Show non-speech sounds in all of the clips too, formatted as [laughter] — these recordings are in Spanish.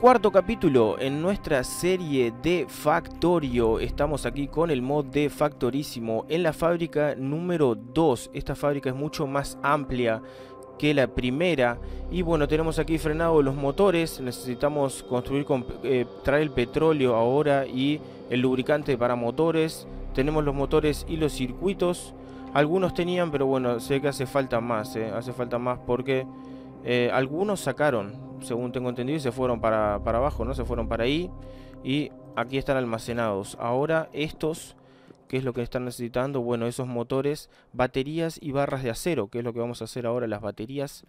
cuarto capítulo en nuestra serie de Factorio. Estamos aquí con el mod de Factorísimo en la fábrica número 2. Esta fábrica es mucho más amplia que la primera. Y bueno, tenemos aquí frenados los motores. Necesitamos construir, con, eh, traer el petróleo ahora y el lubricante para motores. Tenemos los motores y los circuitos. Algunos tenían, pero bueno, sé que hace falta más. Eh. Hace falta más porque eh, algunos sacaron según tengo entendido, y se fueron para, abajo, ¿no? Se fueron para ahí y aquí están almacenados. Ahora estos, ¿qué es lo que están necesitando? Bueno, esos motores, baterías y barras de acero, que es lo que vamos a hacer ahora, las baterías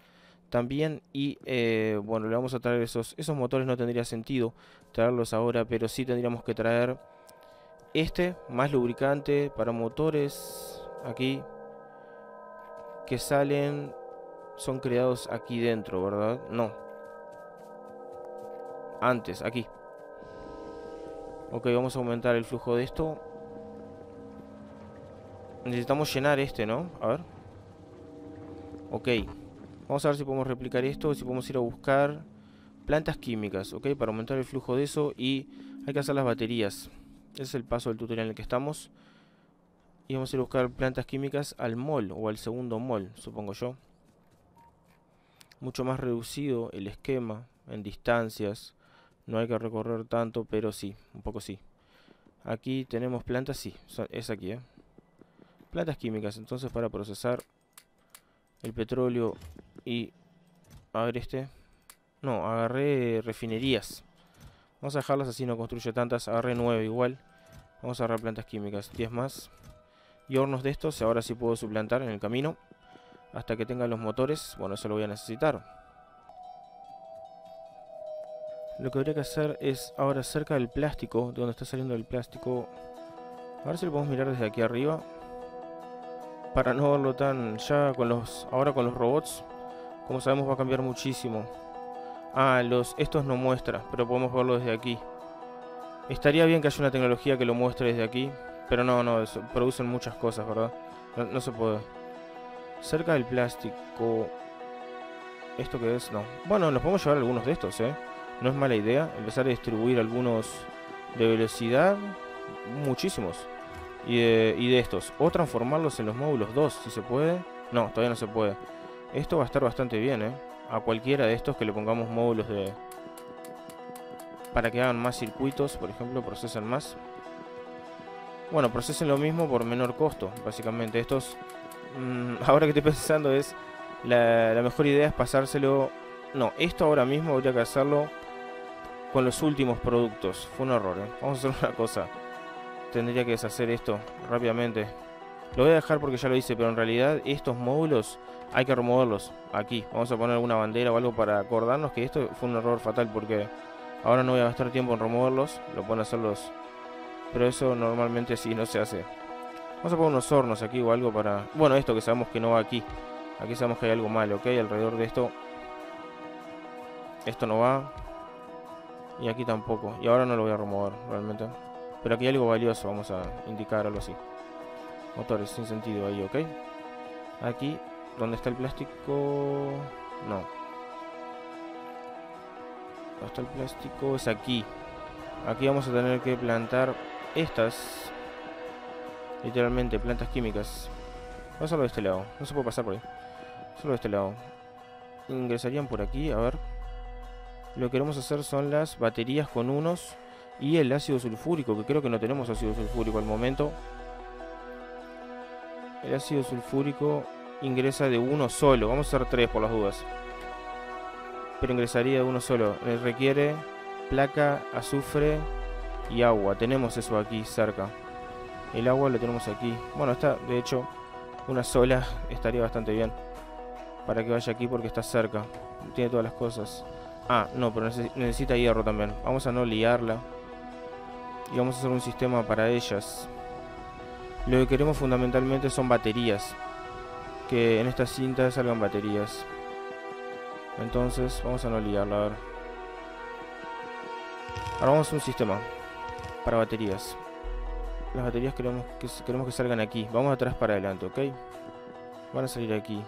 también y eh, bueno le vamos a traer esos esos motores no tendría sentido traerlos ahora pero sí tendríamos que traer este más lubricante para motores aquí que salen son creados aquí dentro verdad no antes, aquí. Ok, vamos a aumentar el flujo de esto. Necesitamos llenar este, ¿no? A ver. Ok. Vamos a ver si podemos replicar esto, si podemos ir a buscar plantas químicas, ¿ok? Para aumentar el flujo de eso y hay que hacer las baterías. Ese es el paso del tutorial en el que estamos. Y vamos a ir a buscar plantas químicas al mol o al segundo mol, supongo yo. Mucho más reducido el esquema en distancias. No hay que recorrer tanto, pero sí, un poco sí. Aquí tenemos plantas, sí, es aquí, ¿eh? Plantas químicas, entonces para procesar el petróleo y... A ver este... No, agarré refinerías. Vamos a dejarlas así, no construye tantas. Agarré nueve igual. Vamos a agarrar plantas químicas, 10 más. Y hornos de estos, ahora sí puedo suplantar en el camino. Hasta que tengan los motores. Bueno, eso lo voy a necesitar. Lo que habría que hacer es ahora cerca del plástico, de donde está saliendo el plástico. A ver si lo podemos mirar desde aquí arriba. Para no verlo tan ya con los. Ahora con los robots. Como sabemos va a cambiar muchísimo. Ah, los. Estos no muestra, pero podemos verlo desde aquí. Estaría bien que haya una tecnología que lo muestre desde aquí. Pero no, no, producen muchas cosas, ¿verdad? No, no se puede. Cerca del plástico. ¿Esto qué es? No. Bueno, nos podemos llevar algunos de estos, ¿eh? No es mala idea empezar a distribuir algunos de velocidad, muchísimos. Y de, estos. O transformarlos en los módulos 2, si se puede. No, todavía no se puede. Esto va a estar bastante bien, ¿eh? A cualquiera de estos que le pongamos módulos de... Para que hagan más circuitos, por ejemplo, procesen más. Bueno, procesen lo mismo por menor costo, básicamente. Estos... Mm, [laughs] ahora que estoy pensando es... La, la mejor idea es pasárselo... No, esto ahora mismo habría que hacerlo con los últimos productos. Fue un error, ¿eh? Vamos a hacer una cosa. Tendría que deshacer esto rápidamente. Lo voy a dejar porque ya lo hice, pero en realidad estos módulos hay que removerlos aquí. Vamos a poner alguna bandera o algo para acordarnos que esto fue un error fatal porque ahora no voy a gastar tiempo en removerlos. Lo pueden hacer los... Pero eso normalmente sí no se hace. Vamos a poner unos hornos aquí o algo para... Bueno, esto que sabemos que no va aquí. Aquí sabemos que hay algo malo, ¿ok? Alrededor de esto... Esto no va. Y aquí tampoco. Y ahora no lo voy a remover realmente. Pero aquí hay algo valioso, vamos a indicar algo así. Motores sin sentido ahí, ¿ok? Aquí, ¿dónde está el plástico? No. ¿Dónde está el plástico? Es aquí. Aquí vamos a tener que plantar estas. Literalmente, plantas químicas. A hacerlo de este lado. No se puede pasar por ahí. Solo de este lado. Ingresarían por aquí, a ver. Lo que queremos hacer son las baterías con unos y el ácido sulfúrico, que creo que no tenemos ácido sulfúrico al momento. El ácido sulfúrico ingresa de uno solo. Vamos a hacer tres por las dudas. Pero ingresaría de uno solo. requiere placa, azufre y agua. Tenemos eso aquí cerca. El agua lo tenemos aquí. Bueno, está, de hecho, una sola [laughs] estaría bastante bien. Para que vaya aquí porque está cerca. Tiene todas las cosas. Ah, no, pero necesita hierro también. Vamos a no liarla. Y vamos a hacer un sistema para ellas. Lo que queremos fundamentalmente son baterías. Que en esta cinta salgan baterías. Entonces, vamos a no liarla, a ver. Ahora vamos a un sistema para baterías. Las baterías queremos que, queremos que salgan aquí. Vamos atrás para adelante, ¿ok? Van a salir aquí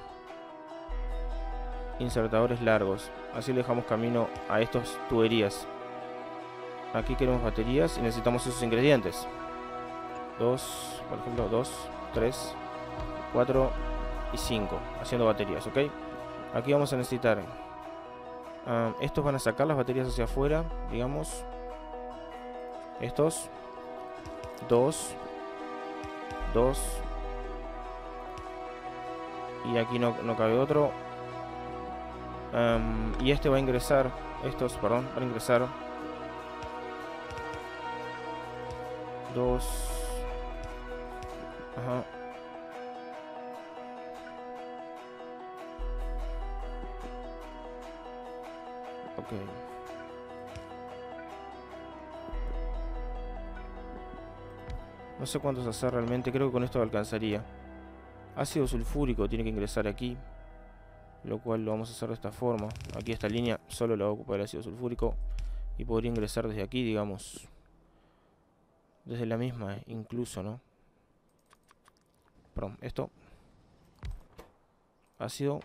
insertadores largos. Así dejamos camino a estas tuberías. Aquí queremos baterías y necesitamos esos ingredientes. Dos, por ejemplo, dos, tres, cuatro y cinco. Haciendo baterías, ¿ok? Aquí vamos a necesitar... Ah, estos van a sacar las baterías hacia afuera, digamos. Estos. Dos. Dos. Y aquí no, no cabe otro. Y este va a ingresar. Estos, perdón, van a ingresar. Dos. Ajá. Ok. No sé cuántos hacer realmente, creo que con esto alcanzaría. Ácido sulfúrico tiene que ingresar aquí. Lo cual lo vamos a hacer de esta forma. Aquí esta línea solo la va a ocupar el ácido sulfúrico. Y podría ingresar desde aquí, digamos. Desde la misma, incluso, ¿no? Perdón, esto. Ácido.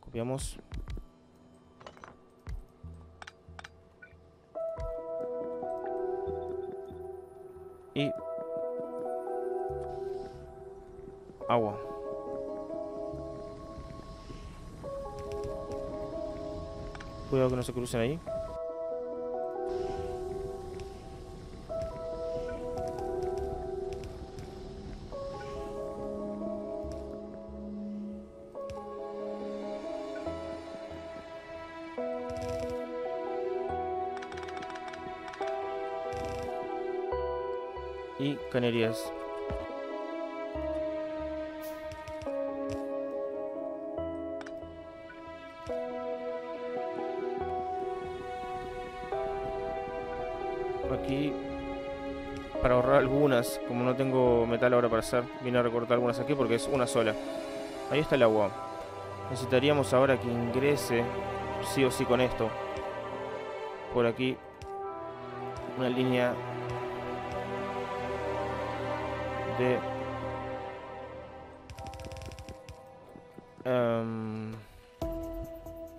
Copiamos. Y agua. Cuidado que no se crucen ahí. y Canarias. Para ahorrar algunas, como no tengo metal ahora para hacer, vine a recortar algunas aquí porque es una sola. Ahí está el agua. Necesitaríamos ahora que ingrese, sí o sí con esto, por aquí, una línea de em,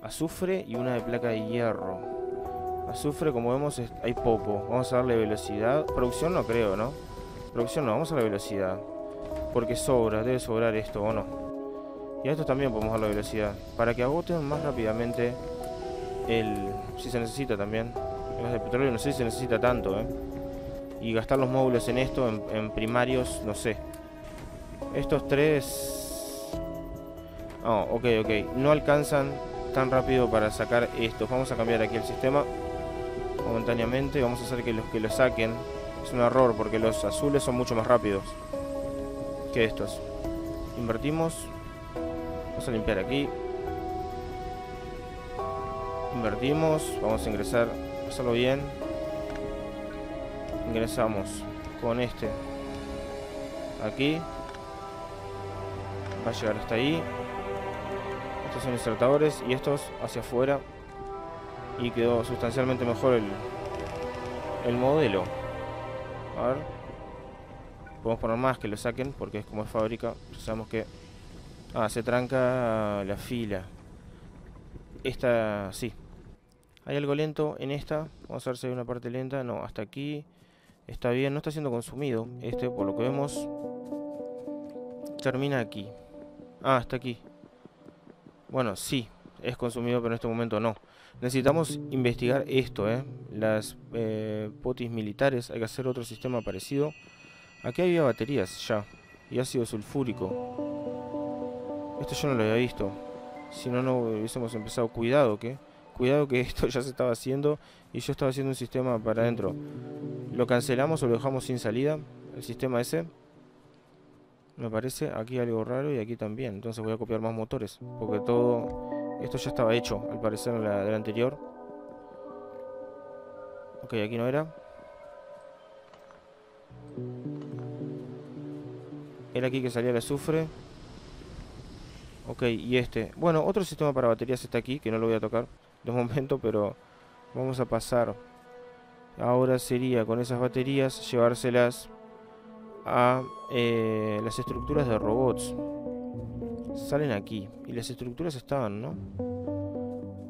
azufre y una de placa de hierro. Azufre, como vemos, hay poco. Vamos a darle velocidad. Producción no creo, ¿no? Producción no, vamos a la velocidad. Porque sobra, debe sobrar esto, ¿o no? Y a estos también podemos darle velocidad. Para que agoten más rápidamente el... Si se necesita también. El de petróleo no sé si se necesita tanto, ¿eh? y gastar los módulos en esto, en, primarios, no sé. Estos tres... Oh, ok, ok. No alcanzan tan rápido para sacar estos. Vamos a cambiar aquí el sistema momentáneamente. Vamos a hacer que los que lo saquen. Es un error porque los azules son mucho más rápidos que estos. Invertimos. Vamos a limpiar aquí. Invertimos. Vamos a ingresar. Hacerlo bien ingresamos con este aquí va a llegar hasta ahí estos son insertadores y estos hacia afuera y quedó sustancialmente mejor el, el modelo a ver podemos poner más que lo saquen porque es como es fábrica sabemos que ah, se tranca la fila esta sí hay algo lento en esta vamos a ver si hay una parte lenta no hasta aquí Está bien, no está siendo consumido. Este, por lo que vemos, termina aquí. Ah, está aquí. Bueno, sí, es consumido, pero en este momento no. Necesitamos investigar esto, ¿eh? Las eh, potis militares, hay que hacer otro sistema parecido. Aquí había baterías ya, y ácido sulfúrico. Esto yo no lo había visto. Si no, no hubiésemos empezado. Cuidado, ¿qué? Cuidado que [laughs] esto ya se estaba haciendo y yo estaba haciendo un sistema para adentro. Lo cancelamos o lo dejamos sin salida, el sistema ese. Me parece aquí algo raro y aquí también. Entonces voy a copiar más motores. Porque todo... Esto ya estaba hecho, al parecer, en la del anterior. Ok, aquí no era. Era aquí que salía el azufre. Ok, y este. Bueno, otro sistema para baterías está aquí, que no lo voy a tocar de momento, pero vamos a pasar. Ahora sería con esas baterías llevárselas a eh, las estructuras de robots. Salen aquí. Y las estructuras estaban, ¿no?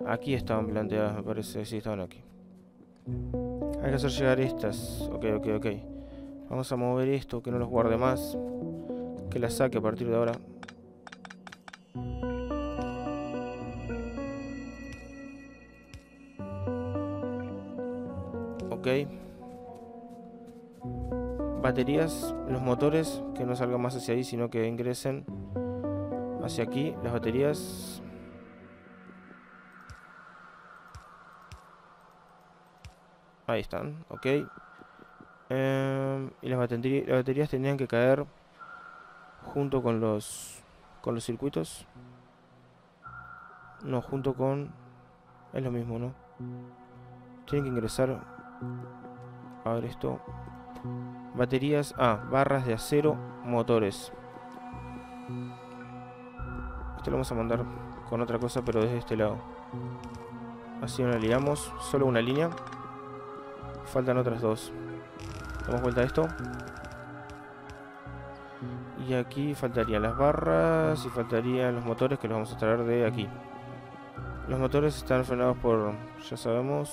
Aquí estaban planteadas, me parece. Sí, estaban aquí. Hay que hacer llegar estas. Ok, ok, ok. Vamos a mover esto, que no los guarde más. Que las saque a partir de ahora. Ok. Baterías, los motores, que no salgan más hacia ahí, sino que ingresen hacia aquí. Las baterías... Ahí están, ok. Em, y las, baterías, las baterías tendrían que caer junto con los con los circuitos. No, junto con... Es lo mismo, ¿no? Tienen que ingresar... A ver esto. Baterías... Ah, barras de acero, motores. Esto lo vamos a mandar con otra cosa, pero desde este lado. Así no la liamos. Solo una línea. Faltan otras dos. Damos vuelta a esto. Y aquí faltarían las barras y faltarían los motores que los vamos a traer de aquí. Los motores están frenados por, ya sabemos...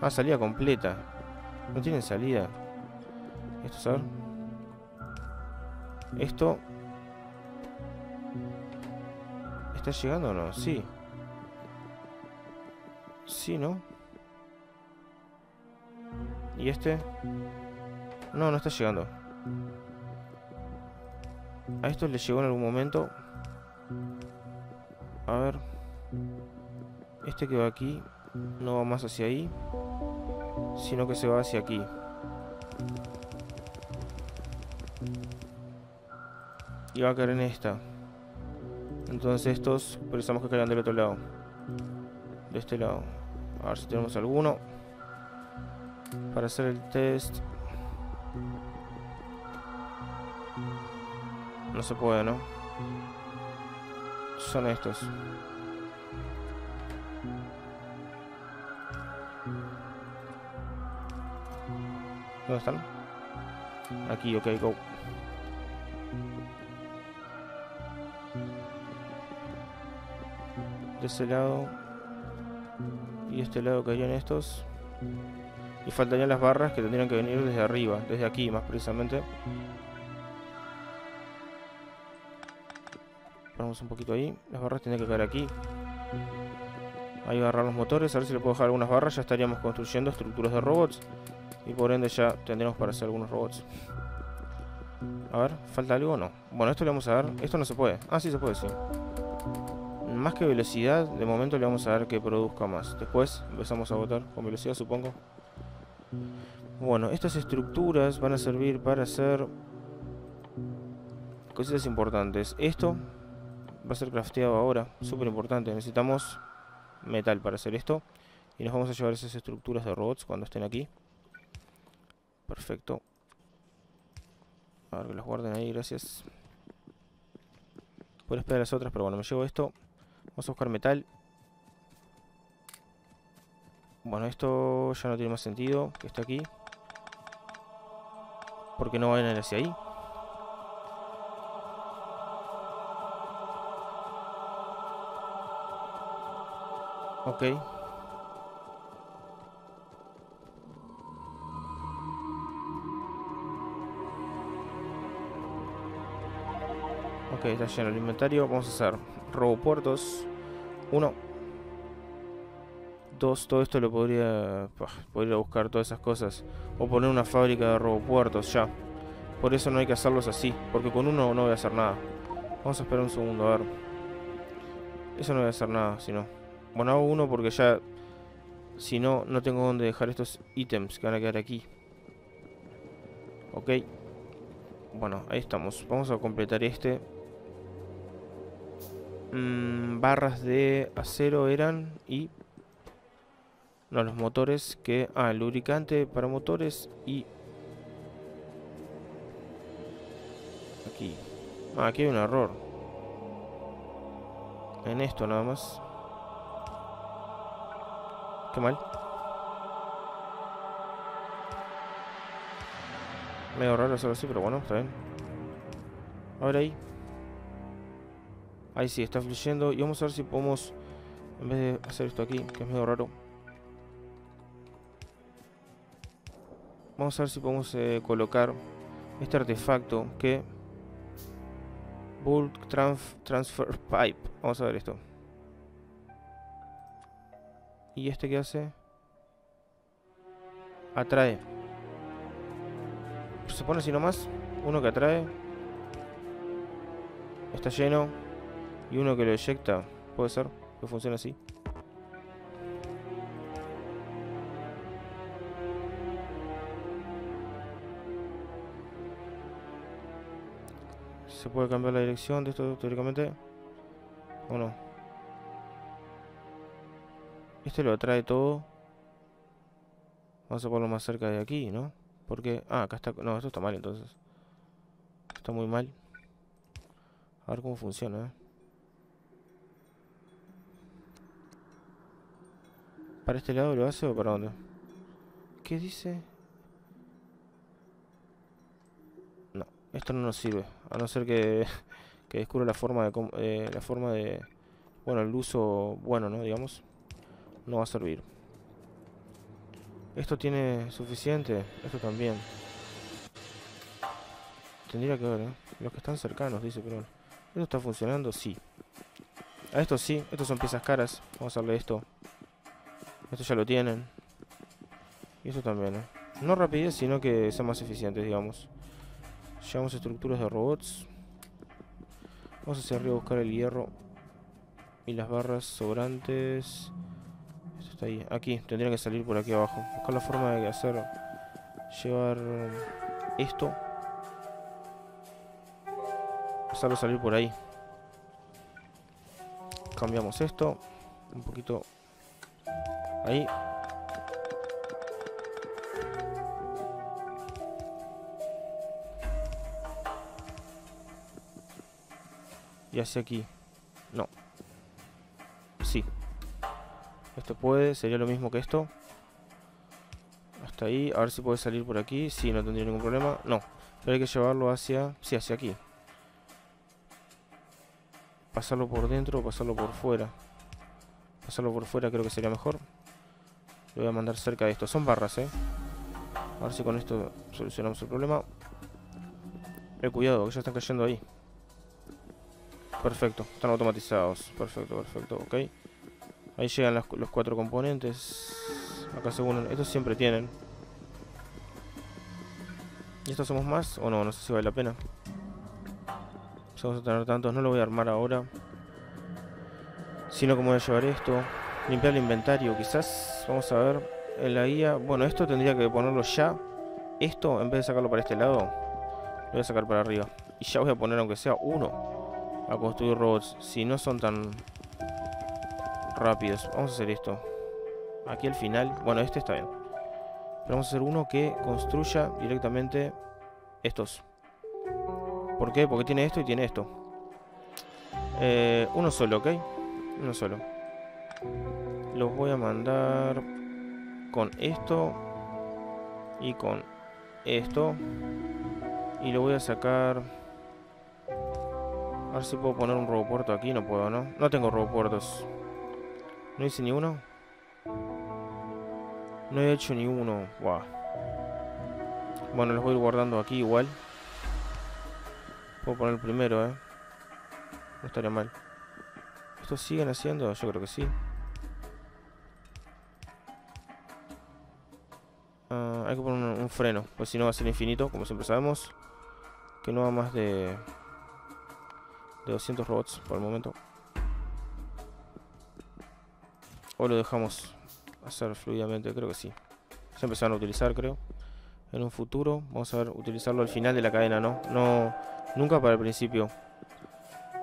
Ah, salida completa. No tienen salida. Esto, ¿sabes? Esto... ¿Está llegando o no? Sí. Sí, ¿no? ¿Y este? No, no está llegando. A esto le llegó en algún momento. A ver. Este que va aquí no va más hacia ahí, sino que se va hacia aquí. Y va a caer en esta. Entonces estos precisamos que caigan del otro lado. De este lado. A ver si tenemos alguno. Para hacer el test. No se puede, ¿no? Son estos. ¿Dónde están? Aquí, ok, go. Ese lado. Y este lado caerían estos. Y faltarían las barras que tendrían que venir desde arriba, desde aquí más precisamente. Ponemos un poquito ahí. Las barras tienen que caer aquí. Ahí agarrar los motores, a ver si le puedo dejar algunas barras. Ya estaríamos construyendo estructuras de robots. Y por ende ya tendremos para hacer algunos robots. A ver, ¿falta algo o no? Bueno, esto le vamos a dar... Esto no se puede. Ah, sí se puede, sí. Más que velocidad, de momento le vamos a dar que produzca más. Después empezamos a votar con velocidad, supongo. Bueno, estas estructuras van a servir para hacer... Cositas importantes. Esto va a ser crafteado ahora. Súper importante. Necesitamos metal para hacer esto. Y nos vamos a llevar esas estructuras de robots cuando estén aquí. Perfecto. A ver que los guarden ahí, gracias. Puedo esperar las otras, pero bueno, me llevo esto. Vamos a buscar metal. Bueno, esto ya no tiene más sentido que esté aquí. Porque no ir hacia ahí. Ok. Ok, está lleno el inventario. Vamos a hacer robopuertos. Uno. Dos. Todo esto lo podría... podría buscar todas esas cosas. O poner una fábrica de robopuertos ya. Por eso no hay que hacerlos así. Porque con uno no voy a hacer nada. Vamos a esperar un segundo, a ver. Eso no voy a hacer nada, si no. Bueno, hago uno porque ya... Si no, no tengo dónde dejar estos ítems que van a quedar aquí. Ok. Bueno, ahí estamos. Vamos a completar este. Mm, barras de acero eran y... No, los motores que... Ah, lubricante para motores y... Aquí. Ah, aquí hay un error. En esto nada más. Qué mal. Medio raro hacerlo así, pero bueno, está bien. Ahora ahí. Ahí sí, está fluyendo. Y vamos a ver si podemos, en vez de hacer esto aquí, que es medio raro. Vamos a ver si podemos eh, colocar este artefacto que... Bulk Transfer Pipe. Vamos a ver esto. ¿Y este qué hace? Atrae. Se pone así nomás. Uno que atrae. Está lleno. Y uno que lo eyecta. Puede ser que funcione así. ¿Se puede cambiar la dirección de esto teóricamente? ¿O no? Este lo atrae todo. Vamos a ponerlo más cerca de aquí, ¿no? Porque... Ah, acá está... No, esto está mal entonces. Está muy mal. A ver cómo funciona, ¿eh? ¿Para este lado lo hace o para dónde? ¿Qué dice? Esto no nos sirve, a no ser que, que descubra la forma de eh, la forma de bueno, el uso bueno, ¿no? Digamos, no va a servir. Esto tiene suficiente, esto también. Tendría que ver, ¿eh? Los que están cercanos, dice, pero ¿esto está funcionando? Sí. A esto sí, estos son piezas caras. Vamos a darle esto. Esto ya lo tienen. Y esto también, ¿eh? No rapidez, sino que sean más eficientes, digamos. Llevamos estructuras de robots. Vamos hacia arriba a buscar el hierro. Y las barras sobrantes. Esto está ahí. Aquí. Tendría que salir por aquí abajo. Buscar la forma de hacer... Llevar... Esto. Hacerlo salir por ahí. Cambiamos esto. Un poquito... Ahí. Y hacia aquí. No. Sí. Esto puede, sería lo mismo que esto. Hasta ahí. A ver si puede salir por aquí. Sí, no tendría ningún problema. No. Pero hay que llevarlo hacia... Sí, hacia aquí. Pasarlo por dentro o pasarlo por fuera. Pasarlo por fuera creo que sería mejor. Lo voy a mandar cerca de esto. Son barras, eh. A ver si con esto solucionamos el problema. Eh, cuidado, que ya están cayendo ahí. Perfecto, están automatizados. Perfecto, perfecto, ok. Ahí llegan los cuatro componentes. Acá según... Estos siempre tienen. ¿Y estos somos más? O no, no sé si vale la pena. Vamos a tener tantos, no lo voy a armar ahora. Sino como voy a llevar esto. Limpiar el inventario, quizás. Vamos a ver. En la guía. Bueno, esto tendría que ponerlo ya. Esto, en vez de sacarlo para este lado, lo voy a sacar para arriba. Y ya voy a poner aunque sea uno a construir robots si no son tan rápidos. Vamos a hacer esto. Aquí al final, bueno, este está bien. Pero vamos a hacer uno que construya directamente estos. ¿Por qué? Porque tiene esto y tiene esto. Eh, uno solo, ¿ok? Uno solo. Los voy a mandar con esto y con esto. Y lo voy a sacar a ver si puedo poner un robopuerto aquí. No puedo, ¿no? No tengo robopuertos. ¿No hice ni uno? No he hecho ni uno. Wow. Bueno, los voy a ir guardando aquí igual. Puedo poner el primero, ¿eh? No estaría mal. ¿Estos siguen haciendo? Yo creo que sí. Ah, hay que poner un freno, pues si no va a ser infinito, como siempre sabemos. Que no va más de de 200 robots por el momento. O lo dejamos hacer fluidamente, creo que sí. Se empezaron a utilizar, creo. En un futuro, vamos a ver, utilizarlo al final de la cadena, ¿no? No, nunca para el principio.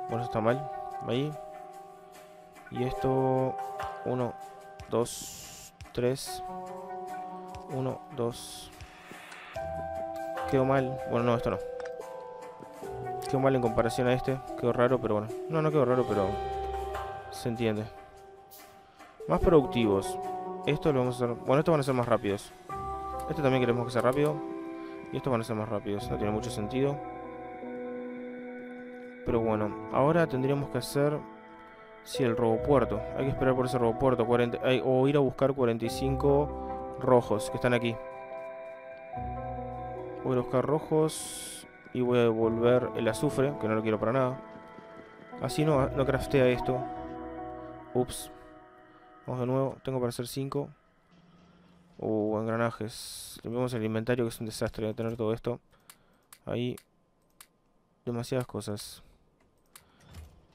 Bueno, eso está mal. Ahí. Y esto, 1, 2, 3. 1, 2. Quedó mal. Bueno, no, esto no. Quedó mal en comparación a este. Quedó raro, pero bueno. No, no quedó raro, pero se entiende. Más productivos. Esto lo vamos a hacer... Bueno, estos van a ser más rápidos. Este también queremos que sea rápido. Y estos van a ser más rápidos. No tiene mucho sentido. Pero bueno, ahora tendríamos que hacer... Sí, el robopuerto. Hay que esperar por ese robopuerto. 40... o ir a buscar 45 rojos que están aquí. Voy a buscar rojos y voy a devolver el azufre, que no lo quiero para nada. Así no, no craftea esto. Ups. Vamos de nuevo. Tengo para hacer 5. Uh, engranajes. Vemos el inventario que es un desastre de tener todo esto. Ahí. Demasiadas cosas.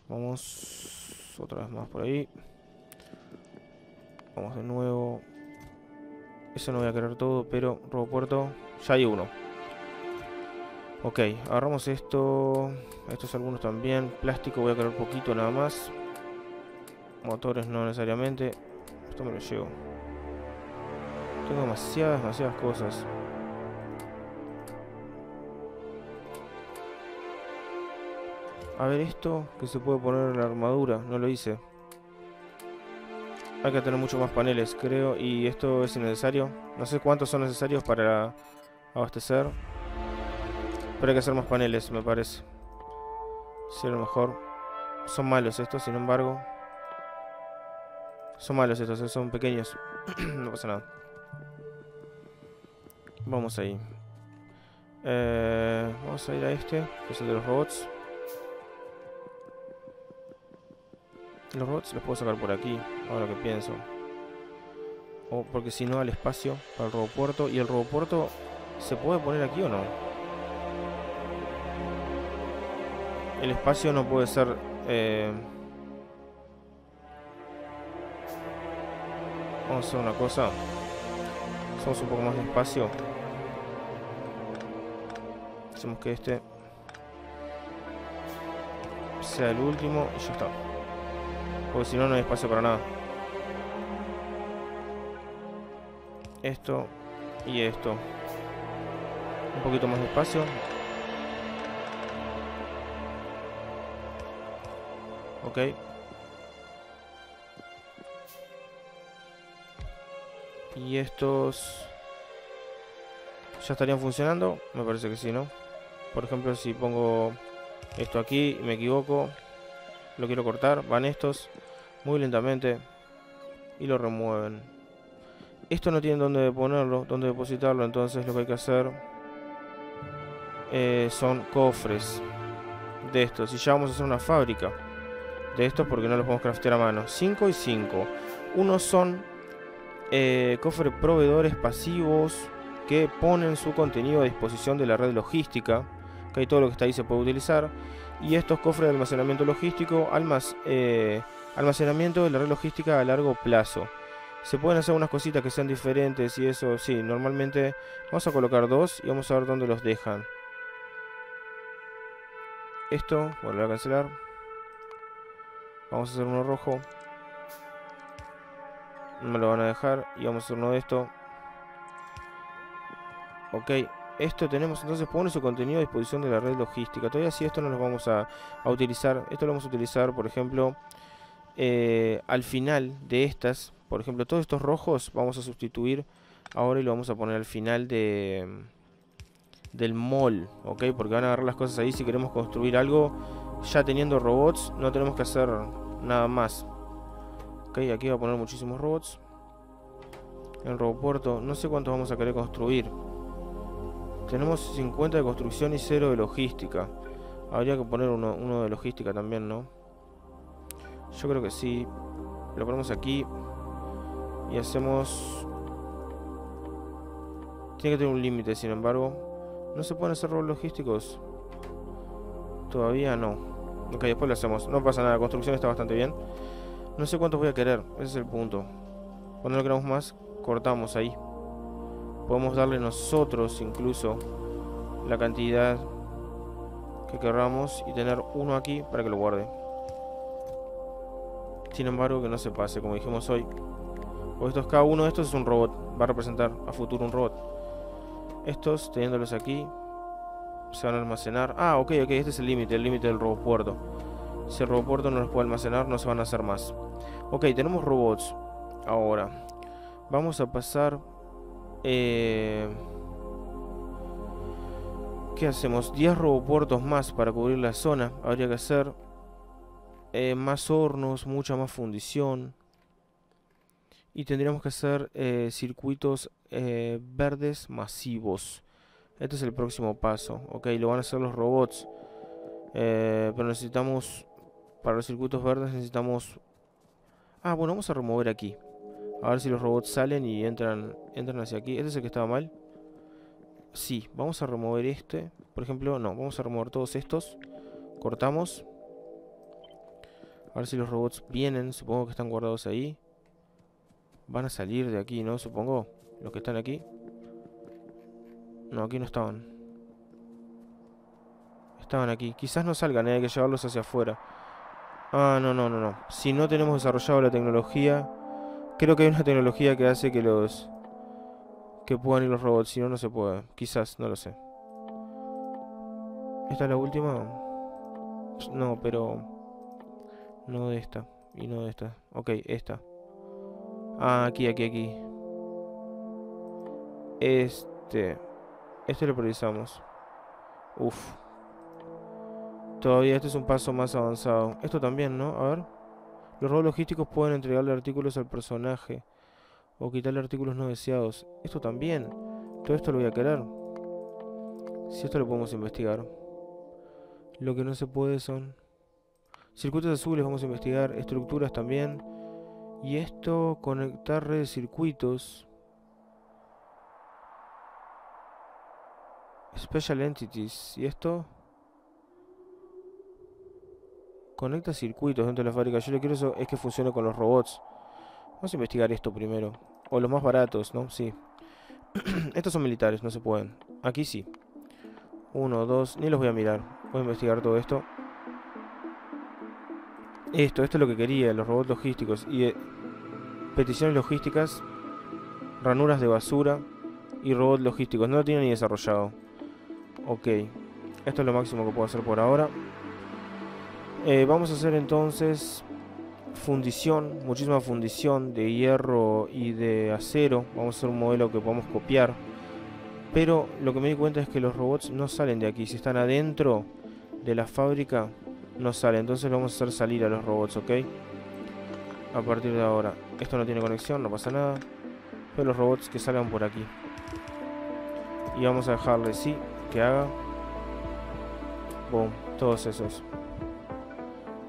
Vamos otra vez más por ahí. Vamos de nuevo. Eso no voy a querer todo, pero robo puerto. Ya hay uno. Ok, agarramos esto. Estos algunos también. Plástico voy a querer poquito nada más. Motores no necesariamente. Esto me lo llevo. Tengo demasiadas, demasiadas cosas. A ver esto, que se puede poner en la armadura. No lo hice. Hay que tener muchos más paneles, creo. Y esto es innecesario. No sé cuántos son necesarios para abastecer. Pero hay que hacer más paneles, me parece. Si a lo mejor. Son malos estos, sin embargo. Son malos estos, eh, son pequeños. [clears throat] no pasa nada. Vamos ahí. Eh, vamos a ir a este, que es el de los robots. Los robots los puedo sacar por aquí, ahora que pienso. O porque si no al espacio para el robopuerto. ¿Y el robopuerto se puede poner aquí o no? El espacio no puede ser... Eh... Vamos a hacer una cosa. Hacemos un poco más de espacio. Hacemos que este sea el último y ya está. Porque si no, no hay espacio para nada. Esto y esto. Un poquito más de espacio. Ok. Y estos... ¿Ya estarían funcionando? Me parece que sí, ¿no? Por ejemplo, si pongo esto aquí y me equivoco, lo quiero cortar, van estos muy lentamente y lo remueven. Esto no tiene dónde ponerlo, dónde depositarlo, entonces lo que hay que hacer eh, son cofres de estos. Y ya vamos a hacer una fábrica de estos porque no los podemos craftear a mano. 5 y 5. Unos son eh, cofres proveedores pasivos que ponen su contenido a disposición de la red logística. Que hay todo lo que está ahí se puede utilizar. Y estos cofres de almacenamiento logístico, almas, eh, almacenamiento de la red logística a largo plazo. Se pueden hacer unas cositas que sean diferentes y eso, sí, normalmente vamos a colocar dos y vamos a ver dónde los dejan. Esto, volver a cancelar. Vamos a hacer uno rojo. No me lo van a dejar. Y vamos a hacer uno de esto. Ok. Esto tenemos, entonces pone su contenido a disposición de la red logística. Todavía si esto no lo vamos a, utilizar. Esto lo vamos a utilizar, por ejemplo, eh, al final de estas. Por ejemplo, todos estos rojos vamos a sustituir ahora y lo vamos a poner al final de del mall, ¿ok? Porque van a agarrar las cosas ahí si queremos construir algo ya teniendo robots, no tenemos que hacer nada más. Ok, aquí va a poner muchísimos robots. El robopuerto, no sé cuántos vamos a querer construir. Tenemos 50 de construcción y 0 de logística. Habría que poner uno, de logística también, ¿no? Yo creo que sí. Lo ponemos aquí. Y hacemos... Tiene que tener un límite, sin embargo. ¿No se pueden hacer robots logísticos? Todavía no. Ok, después lo hacemos. No pasa nada, la construcción está bastante bien. No sé cuántos voy a querer, ese es el punto. Cuando no queramos más, cortamos ahí. Podemos darle nosotros incluso la cantidad que querramos y tener uno aquí para que lo guarde. Sin embargo, que no se pase, como dijimos hoy. Porque estos, cada uno de estos es un robot. Va a representar a futuro un robot. Estos, teniéndolos aquí, se van a almacenar. Ah, ok, ok, este es el límite, el límite del robopuerto. Si el robopuerto no los puede almacenar, no se van a hacer más. Ok, tenemos robots. Ahora, vamos a pasar... Eh, ¿Qué hacemos? 10 robopuertos más para cubrir la zona. Habría que hacer eh, más hornos, mucha más fundición. Y tendríamos que hacer eh, circuitos eh, verdes masivos. Este es el próximo paso. Ok, lo van a hacer los robots. Pero necesitamos... Para los circuitos verdes necesitamos... Ah, bueno, vamos a remover aquí. A ver si los robots salen y entran, entran hacia aquí. ¿Este es el que estaba mal? Sí, vamos a remover este. Por ejemplo, no, vamos a remover todos estos. Cortamos. A ver si los robots vienen. Supongo que están guardados ahí. Van a salir de aquí, ¿no? Supongo. Los que están aquí. No, aquí no estaban. Estaban aquí. Quizás no salgan, ¿eh? hay que llevarlos hacia afuera. Ah, no, no, no, no. Si no tenemos desarrollado la tecnología... Creo que hay una tecnología que hace que los... Que puedan ir los robots. Si no, no se puede. Quizás, no lo sé. ¿Esta es la última? No, pero... No de esta. Y no de esta. Ok, esta. Ah, aquí, aquí, aquí. Este. Este lo priorizamos. Uf. Todavía este es un paso más avanzado. Esto también, ¿no? A ver. Los robots logísticos pueden entregarle artículos al personaje. O quitarle artículos no deseados. Esto también. Todo esto lo voy a querer. Si esto lo podemos investigar. Lo que no se puede son... Circuitos azules vamos a investigar. Estructuras también. Y esto, conectar redes de circuitos. Special Entities. ¿Y esto? Conecta circuitos dentro de la fábrica. Yo lo quiero eso es que funcione con los robots. Vamos a investigar esto primero. O los más baratos, ¿no? Sí. [clears throat] Estos son militares, no se pueden. Aquí sí. Uno, dos. Ni los voy a mirar. Voy a investigar todo esto. Esto, esto es lo que quería, los robots logísticos. Y eh, peticiones logísticas, ranuras de basura y robots logísticos. No lo tiene ni desarrollado. Ok. Esto es lo máximo que puedo hacer por ahora. Eh, vamos a hacer entonces fundición, muchísima fundición de hierro y de acero. Vamos a hacer un modelo que podamos copiar. Pero lo que me di cuenta es que los robots no salen de aquí. Si están adentro de la fábrica, no sale. Entonces vamos a hacer salir a los robots, ¿ok? A partir de ahora. Esto no tiene conexión, no pasa nada. Pero los robots que salgan por aquí. Y vamos a dejarle, sí, que haga. Boom, todos esos.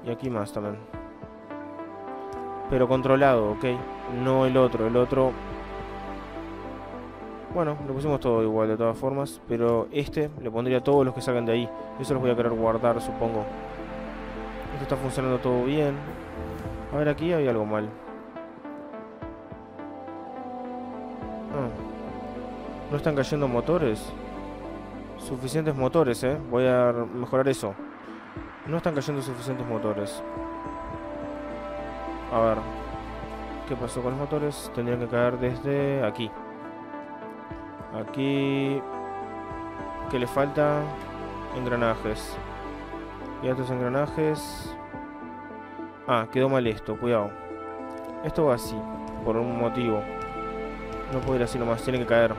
Y aquí más también. Pero controlado, ¿ok? No el otro, el otro... Bueno, lo pusimos todo igual de todas formas, pero este le pondría a todos los que salgan de ahí. Eso los voy a querer guardar, supongo. Esto está funcionando todo bien. A ver, aquí hay algo mal. Ah. No están cayendo motores. Suficientes motores, eh. Voy a mejorar eso. No están cayendo suficientes motores. A ver. ¿Qué pasó con los motores? Tendrían que caer desde aquí. Aquí... ¿Qué le falta? Engranajes. Y estos engranajes... Ah, quedó mal esto, cuidado. Esto va así, por un motivo. No puede ir así nomás, tiene que caer.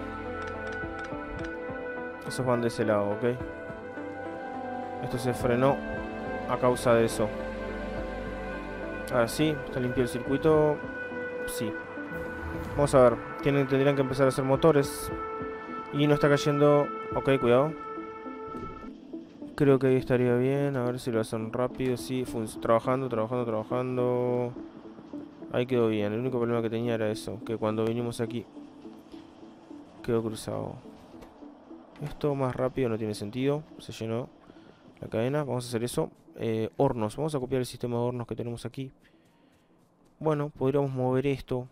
Esos van de ese lado, ¿ok? Esto se frenó a causa de eso. Ah, sí, está limpio el circuito. Sí. Vamos a ver. Tienen, tendrían que empezar a hacer motores. Y no está cayendo... Ok, cuidado. Creo que ahí estaría bien. A ver si lo hacen rápido. Sí, trabajando, trabajando, trabajando. Ahí quedó bien. El único problema que tenía era eso. Que cuando vinimos aquí... Quedó cruzado. Esto más rápido no tiene sentido. Se llenó la cadena. Vamos a hacer eso. Eh, hornos. Vamos a copiar el sistema de hornos que tenemos aquí. Bueno, podríamos mover esto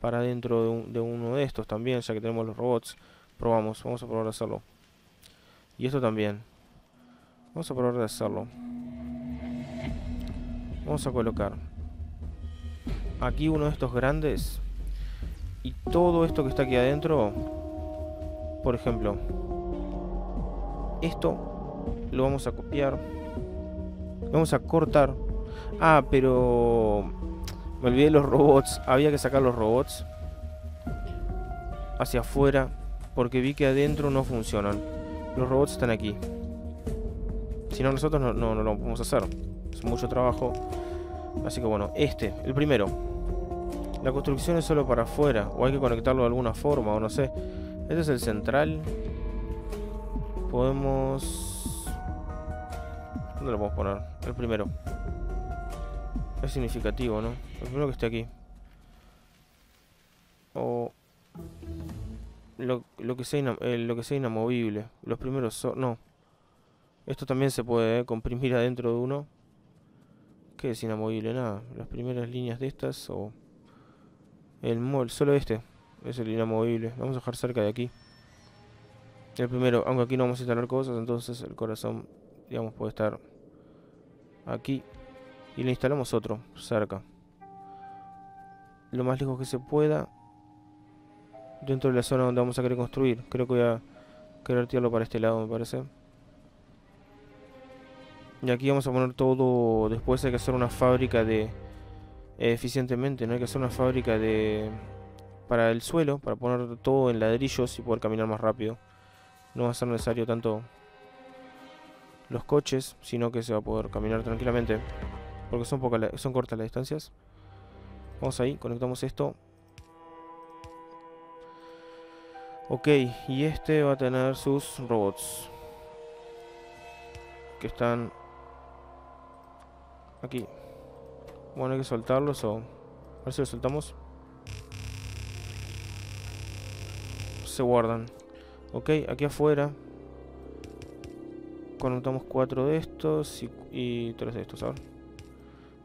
para dentro de, uno de estos también, ya que tenemos los robots. Probamos, vamos a probar a hacerlo. Y esto también. Vamos a probar de hacerlo. Vamos a colocar aquí uno de estos grandes. Y todo esto que está aquí adentro, por ejemplo, esto lo vamos a copiar. Vamos a cortar. Ah, pero me olvidé los robots. Había que sacar los robots hacia afuera porque vi que adentro no funcionan. Los robots están aquí. Si no, nosotros no, no, lo podemos hacer. Es mucho trabajo. Así que bueno, este, el primero. La construcción es solo para afuera, o hay que conectarlo de alguna forma, o no sé. Este es el central. Podemos... ¿Dónde lo podemos poner? El primero. Es significativo, ¿no? El primero que esté aquí. O... Lo, que sea eh, lo que sea inamovible. Los primeros son... No. Esto también se puede ¿eh? comprimir adentro de uno. ¿Qué es inamovible? Nada. Las primeras líneas de estas o... El mol, solo este es el inamovible. Vamos a dejar cerca de aquí. El primero, aunque aquí no vamos a instalar cosas, entonces el corazón, digamos, puede estar aquí. Y le instalamos otro, cerca. Lo más lejos que se pueda. Dentro de la zona donde vamos a querer construir. Creo que voy a querer tirarlo para este lado, me parece. Y aquí vamos a poner todo... Después hay que hacer una fábrica de eficientemente. No hay que hacer una fábrica de para el suelo, para poner todo en ladrillos y poder caminar más rápido. No va a ser necesario tanto los coches, sino que se va a poder caminar tranquilamente. Porque son, son cortas las distancias. Vamos ahí, conectamos esto. Ok, y este va a tener sus robots. Que están aquí. Bueno, hay que soltarlos o... A ver si los soltamos. Se guardan. Ok, aquí afuera. Conectamos cuatro de estos y, tres de estos. A.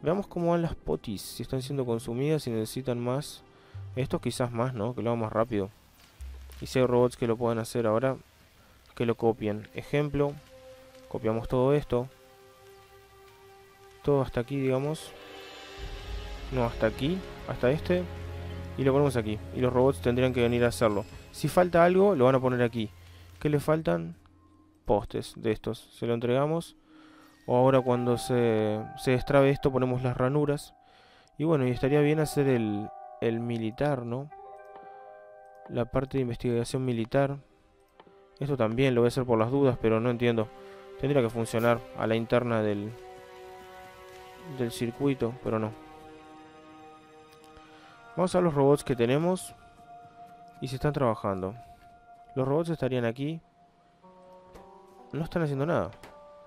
Veamos cómo van las potis. Si están siendo consumidas, si necesitan más. Estos quizás más, ¿no? Que lo hagan más rápido. Y si hay robots que lo puedan hacer ahora, que lo copien. Ejemplo, copiamos todo esto. Todo hasta aquí, digamos. No, hasta aquí, hasta este. Y lo ponemos aquí. Y los robots tendrían que venir a hacerlo. Si falta algo, lo van a poner aquí. ¿Qué le faltan? Postes de estos. Se lo entregamos. O ahora cuando se, se esto ponemos las ranuras. Y bueno, y estaría bien hacer el, el militar, ¿no? La parte de investigación militar. Esto también lo voy a hacer por las dudas, pero no entiendo. Tendría que funcionar a la interna del, del circuito, pero no. Vamos a los robots que tenemos. Y se están trabajando. Los robots estarían aquí. No están haciendo nada.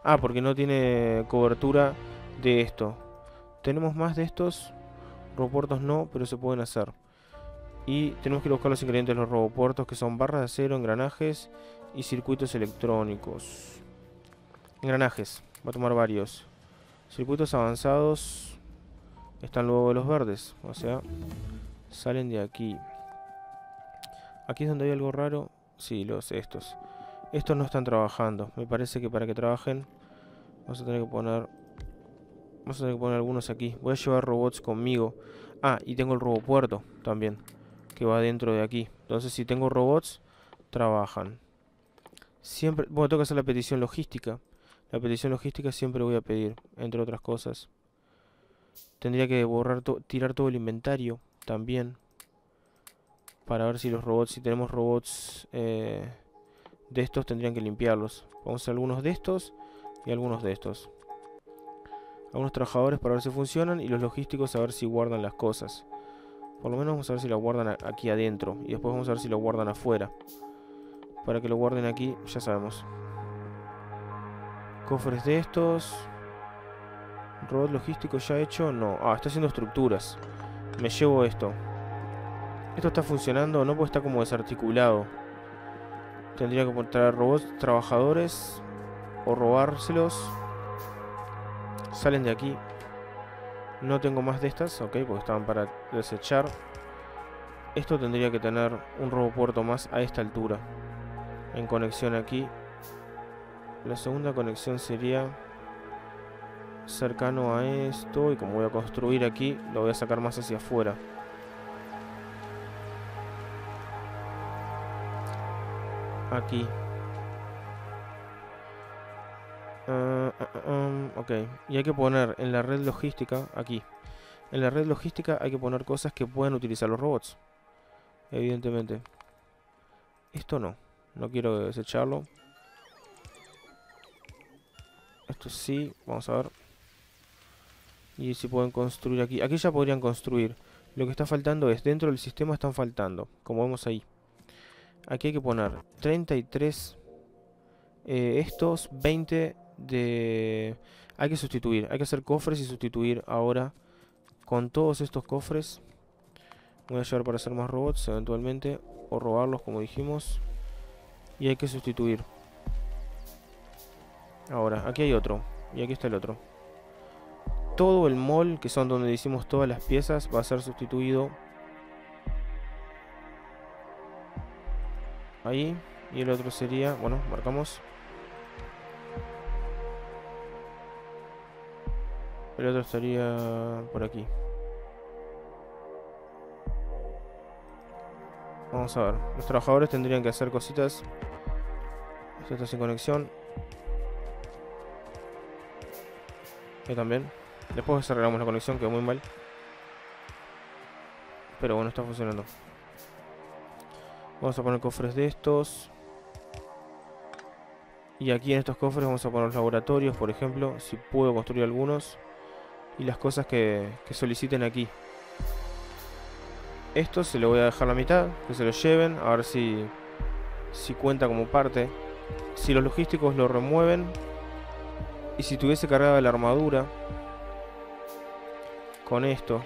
Ah, porque no tiene cobertura de esto. Tenemos más de estos. Robopuertos no, pero se pueden hacer. Y tenemos que buscar los ingredientes de los robopuertos, que son barras de acero, engranajes y circuitos electrónicos. Engranajes. Va a tomar varios. Circuitos avanzados. Están luego los verdes. O sea, Salen de aquí. Aquí es donde hay algo raro. Sí, los estos. Estos no están trabajando. Me parece que para que trabajen vamos a tener que poner... Vamos a tener que poner algunos aquí. Voy a llevar robots conmigo. Ah, y tengo el robopuerto también. Que va dentro de aquí. Entonces si tengo robots, trabajan. Siempre... Bueno, tengo que hacer la petición logística. La petición logística siempre voy a pedir, entre otras cosas. Tendría que borrar, tirar todo el inventario también para ver si los robots, si tenemos robots eh, de estos tendrían que limpiarlos. Vamos a algunos de estos y algunos de estos. Algunos trabajadores para ver si funcionan y los logísticos a ver si guardan las cosas. Por lo menos vamos a ver si lo guardan aquí adentro y después vamos a ver si lo guardan afuera. Para que lo guarden aquí, ya sabemos. Cofres de estos. Robot logístico ya hecho, no. Ah, está haciendo estructuras. Me llevo esto. Esto está funcionando, no puede estar como desarticulado. Tendría que traer robots trabajadores o robárselos. Salen de aquí. No tengo más de estas, ok, porque estaban para desechar. Esto tendría que tener un robopuerto más a esta altura. En conexión aquí. La segunda conexión sería cercano a esto y como voy a construir aquí lo voy a sacar más hacia afuera aquí. Um, ok. Y hay que poner en la red logística aquí. En la red logística hay que poner cosas que puedan utilizar los robots evidentemente. Esto no. No quiero desecharlo. Esto sí, vamos a ver. Y si pueden construir aquí. Aquí ya podrían construir. Lo que está faltando es, dentro del sistema están faltando, como vemos ahí. Aquí hay que poner 33 eh, estos, 20 de... Hay que sustituir, hay que hacer cofres y sustituir ahora con todos estos cofres. Voy a llevar para hacer más robots eventualmente, o robarlos como dijimos. Y hay que sustituir. Ahora, aquí hay otro, y aquí está el otro todo el mall, que son donde hicimos todas las piezas, va a ser sustituido ahí. Y el otro sería, bueno, marcamos. El otro estaría por aquí. Vamos a ver. Los trabajadores tendrían que hacer cositas. Esto está sin conexión. Yo también. Después arreglamos la conexión, quedó muy mal. Pero bueno, está funcionando. Vamos a poner cofres de estos. Y aquí en estos cofres vamos a poner los laboratorios, por ejemplo, si puedo construir algunos. Y las cosas que, soliciten aquí. Esto se lo voy a dejar la mitad, que se lo lleven, a ver si, si cuenta como parte. Si los logísticos lo remueven. Y si tuviese cargada la armadura, con esto.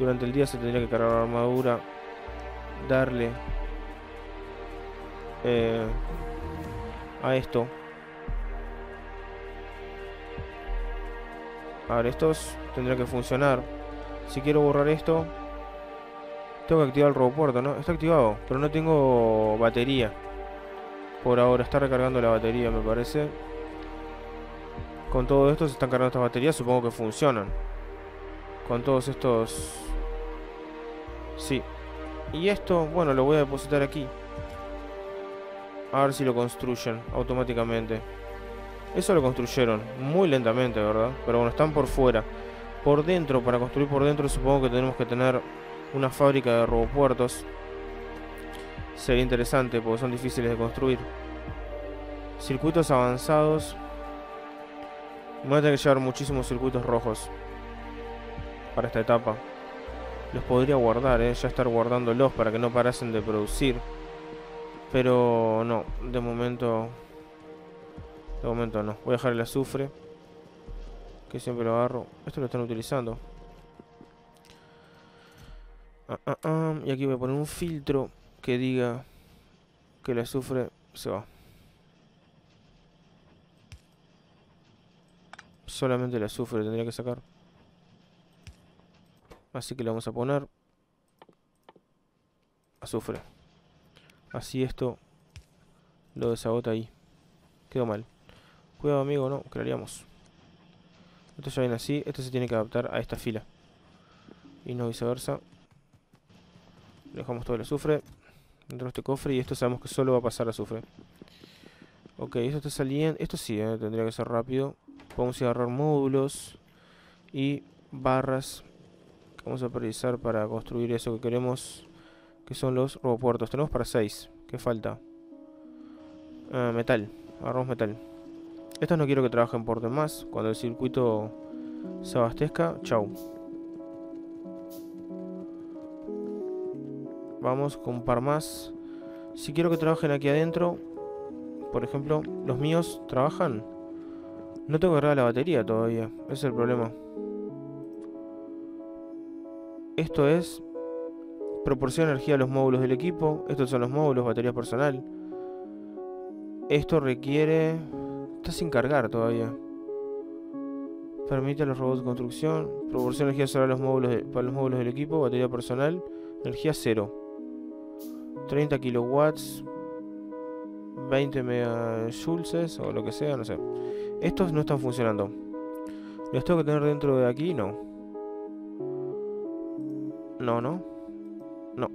Durante el día se tendría que cargar la armadura. Darle eh, a esto. A ver, estos tendría que funcionar. Si quiero borrar esto, tengo que activar el robopuerto, ¿no? Está activado, pero no tengo batería. Por ahora, está recargando la batería, me parece. Con todo esto se están cargando estas baterías, supongo que funcionan con todos estos... Sí. Y esto, bueno, lo voy a depositar aquí. A ver si lo construyen automáticamente. Eso lo construyeron muy lentamente, ¿verdad? Pero bueno, están por fuera. Por dentro, para construir por dentro supongo que tenemos que tener una fábrica de robopuertos. Sería interesante porque son difíciles de construir. Circuitos avanzados. Voy a tener que llevar muchísimos circuitos rojos para esta etapa. Los podría guardar, ¿eh? ya estar guardándolos para que no parasen de producir. Pero no, de momento... De momento no. Voy a dejar el azufre. Que siempre lo agarro. Esto lo están utilizando. Ah, ah, ah. Y aquí voy a poner un filtro que diga que el azufre se va. Solamente el azufre tendría que sacar. Así que le vamos a poner azufre. Así esto lo desagota ahí. Quedó mal. Cuidado amigo, no, crearíamos. Esto ya viene así, esto se tiene que adaptar a esta fila. Y no viceversa. Dejamos todo el azufre dentro de este cofre y esto sabemos que solo va a pasar azufre. Ok, esto está saliendo. Esto sí, eh, tendría que ser rápido. Podemos agarrar módulos y barras Vamos a priorizar para construir eso que queremos, que son los robopuertos. Tenemos para 6. ¿Qué falta? Ah, metal. Agarramos metal. Estos no quiero que trabajen por demás. Cuando el circuito se abastezca, chau. Vamos con un par más. Si quiero que trabajen aquí adentro, por ejemplo, los míos trabajan. No tengo que cargar la batería todavía. Ese es el problema. Esto es proporciona energía a los módulos del equipo. Estos son los módulos, batería personal. Esto requiere... Está sin cargar todavía. Permite a los robots de construcción. Proporciona energía solar a los módulos para los módulos del equipo. Batería personal. Energía cero. 30 kilowatts. 20 megajoules o lo que sea, no sé. Estos no están funcionando. ¿Los tengo que tener dentro de aquí? No. No, no. No.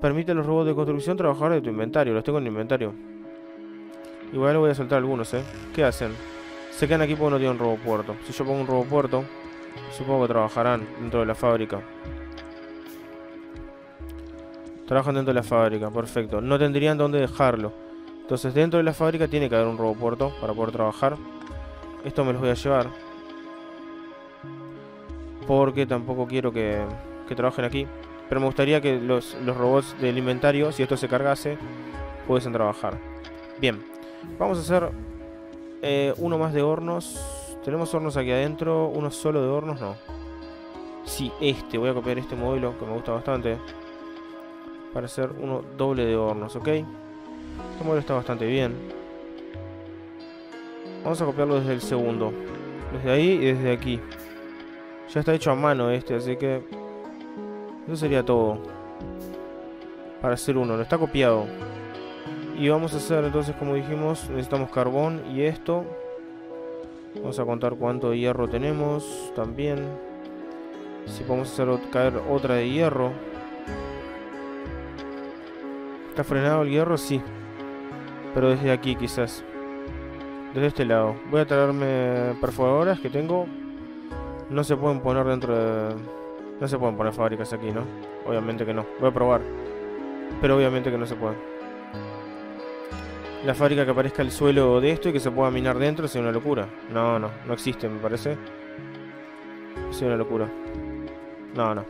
Permite a los robots de construcción trabajar de tu inventario. Los tengo en el inventario. Igual voy a soltar algunos, ¿eh? ¿Qué hacen? Se quedan aquí porque no tienen robopuerto. Si yo pongo un robopuerto, supongo que trabajarán dentro de la fábrica. Trabajan dentro de la fábrica, perfecto. No tendrían dónde dejarlo. Entonces dentro de la fábrica tiene que haber un robopuerto para poder trabajar. Esto me los voy a llevar. Porque tampoco quiero que, que trabajen aquí. Pero me gustaría que los, los robots del inventario, si esto se cargase, pudiesen trabajar. Bien, vamos a hacer eh, uno más de hornos. ¿Tenemos hornos aquí adentro? ¿Uno solo de hornos? No. Sí, este. Voy a copiar este modelo que me gusta bastante. Para hacer uno doble de hornos, ¿ok? Este modelo está bastante bien. Vamos a copiarlo desde el segundo. Desde ahí y desde aquí. Ya está hecho a mano este, así que... Eso sería todo. Para hacer uno. Lo está copiado. Y vamos a hacer entonces, como dijimos, necesitamos carbón y esto. Vamos a contar cuánto hierro tenemos también. Si podemos hacer caer otra de hierro. ¿Está frenado el hierro? Sí. Pero desde aquí quizás. Desde este lado. Voy a traerme perforadoras que tengo. No se pueden poner dentro de... No se pueden poner fábricas aquí, ¿no? Obviamente que no. Voy a probar. Pero obviamente que no se puede. La fábrica que aparezca el suelo de esto y que se pueda minar dentro es una locura. No, no. No existe, me parece. Es una locura. No, no.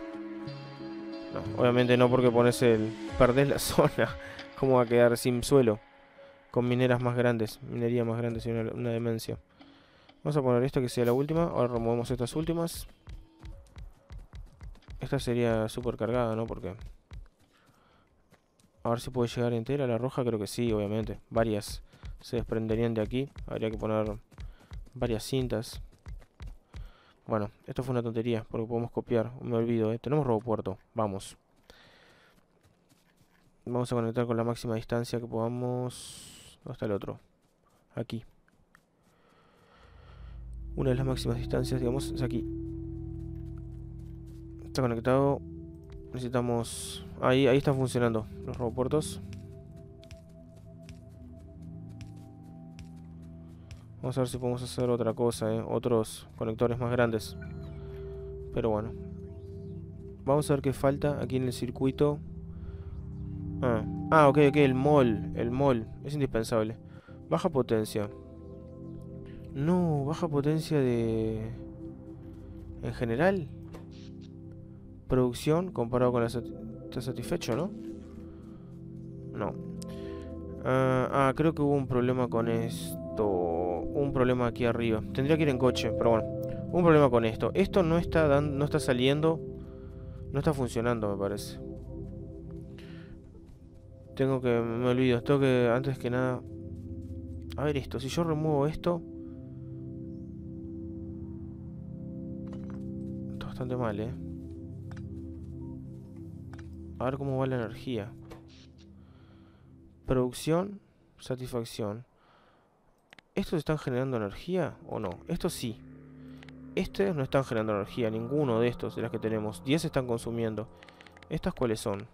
No, obviamente no porque pones el... Perdés la [laughs] zona. ¿Cómo va a quedar sin suelo? Con mineras más grandes. Minería más grande, una, una demencia. Vamos a poner esto que sea la última. Ahora removemos estas últimas. Esta sería súper cargada, ¿no? Porque... A ver si puede llegar entera la roja. Creo que sí, obviamente. Varias se desprenderían de aquí. Habría que poner varias cintas. Bueno, esto fue una tontería, porque podemos copiar. Me olvido, ¿eh? Tenemos puerto Vamos. Vamos a conectar con la máxima distancia que podamos... Hasta el otro? Aquí. Una de las máximas distancias, digamos, es aquí. Está conectado. Necesitamos... Ahí, ahí están funcionando los robopuertos. Vamos a ver si podemos hacer otra cosa, ¿eh? otros conectores más grandes. Pero bueno. Vamos a ver qué falta aquí en el circuito. Ah, ah ok, ok, el mol. El mol. Es indispensable. Baja potencia. No, baja potencia de... En general. Producción comparado con la... Está satisfecho, ¿no? No. Ah, ah, creo que hubo un problema con esto un problema aquí arriba. Tendría que ir en coche, pero bueno. Un problema con esto. Esto no está dando, no está saliendo. No está funcionando, me parece. Tengo que... Me olvido. Tengo que, antes que nada... A ver esto. Si yo remuevo esto... bastante mal, ¿eh? A ver cómo va la energía. Producción. Satisfacción. ¿Estos están generando energía o no? Estos sí. Estos no están generando energía, ninguno de estos de las que tenemos. 10 están consumiendo. ¿Estas cuáles son?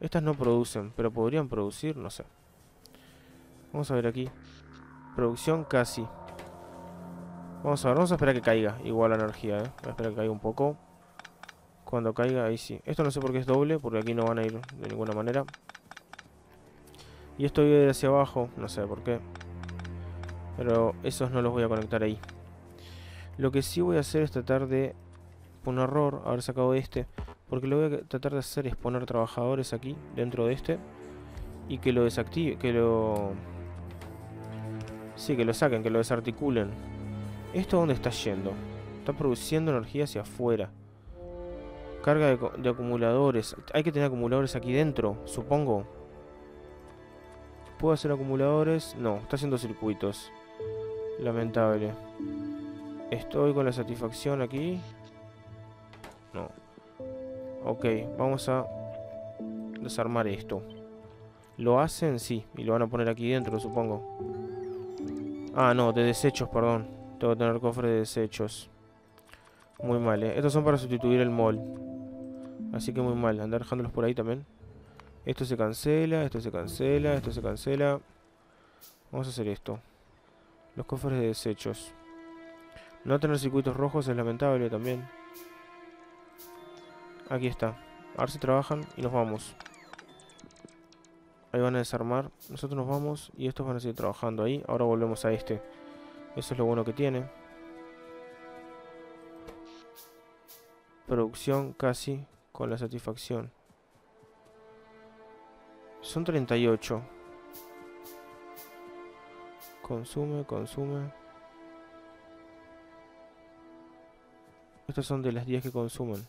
Estas no producen, pero podrían producir, no sé. Vamos a ver aquí. Producción casi. Vamos a ver, vamos a esperar que caiga igual la energía, ¿eh? Voy a esperar que caiga un poco. Cuando caiga, ahí sí. Esto no sé por qué es doble, porque aquí no van a ir de ninguna manera. Y esto viene hacia abajo, no sé por qué. Pero esos no los voy a conectar ahí. Lo que sí voy a hacer es tratar de... Un error, haber sacado este. Porque lo voy a tratar de hacer es poner trabajadores aquí, dentro de este. Y que lo desactive, que lo... Sí, que lo saquen, que lo desarticulen. ¿Esto dónde está yendo? Está produciendo energía hacia afuera. Carga de, acumuladores. Hay que tener acumuladores aquí dentro, supongo. ¿Puedo hacer acumuladores? No, está haciendo circuitos. Lamentable. Estoy con la satisfacción aquí. No. Ok, vamos a desarmar esto. ¿Lo hacen? Sí. Y lo van a poner aquí dentro, supongo. Ah, no, de desechos, perdón. Tengo que tener cofre de desechos. Muy mal, ¿eh? Estos son para sustituir el mol. Así que muy mal. Andar dejándolos por ahí también. Esto se cancela, esto se cancela, esto se cancela. Vamos a hacer esto. Los cofres de desechos. No tener circuitos rojos es lamentable también. Aquí está. A ver si trabajan y nos vamos. Ahí van a desarmar. Nosotros nos vamos y estos van a seguir trabajando ahí. Ahora volvemos a este. Eso es lo bueno que tiene. producción casi con la satisfacción. Son 38. Consume, consume. Estas son de las 10 que consumen.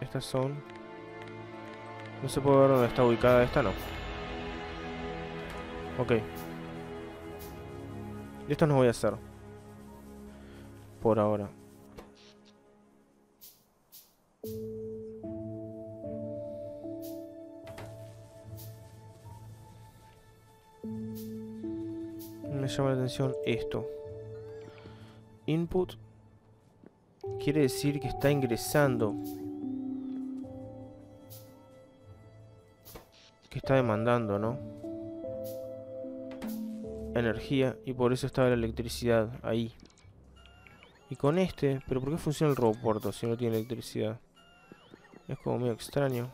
Estas son... No se puede ver dónde está ubicada esta, no. Ok. Y esto no voy a hacer. Por ahora. Me llama la atención esto. Input quiere decir que está ingresando. Que está demandando, ¿no? Energía y por eso estaba la electricidad ahí. Y con este, pero ¿por qué funciona el robopuerto si no tiene electricidad? Es como medio extraño.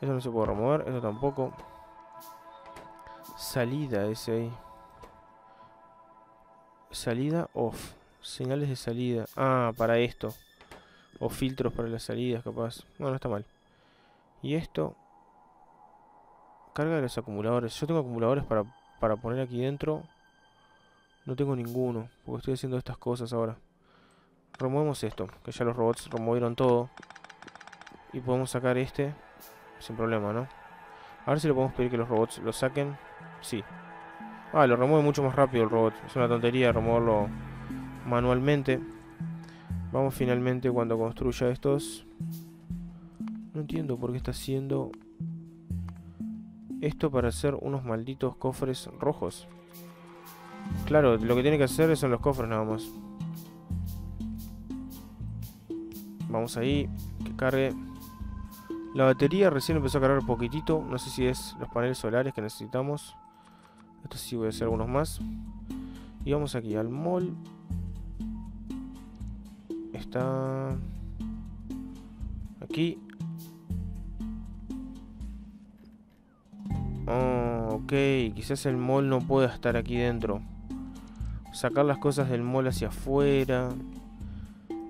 Eso no se puede remover, eso tampoco. Salida ese ahí. Salida off. Señales de salida. Ah, para esto. O filtros para las salidas, capaz. Bueno, no está mal. Y esto. Carga de los acumuladores. Yo tengo acumuladores para, para poner aquí dentro. No tengo ninguno. Porque estoy haciendo estas cosas ahora. Removemos esto. Que ya los robots removieron todo. Y podemos sacar este. Sin problema, ¿no? A ver si le podemos pedir que los robots lo saquen. Sí. Ah, lo remueve mucho más rápido el robot. Es una tontería removerlo manualmente. Vamos finalmente cuando construya estos. No entiendo por qué está haciendo esto para hacer unos malditos cofres rojos. Claro, lo que tiene que hacer son los cofres nada más. Vamos ahí, que cargue. La batería recién empezó a cargar poquitito. No sé si es los paneles solares que necesitamos. Esto sí voy a hacer algunos más. Y vamos aquí al mall. Está... Aquí. Oh, ok. Quizás el mall no pueda estar aquí dentro. Sacar las cosas del mall hacia afuera.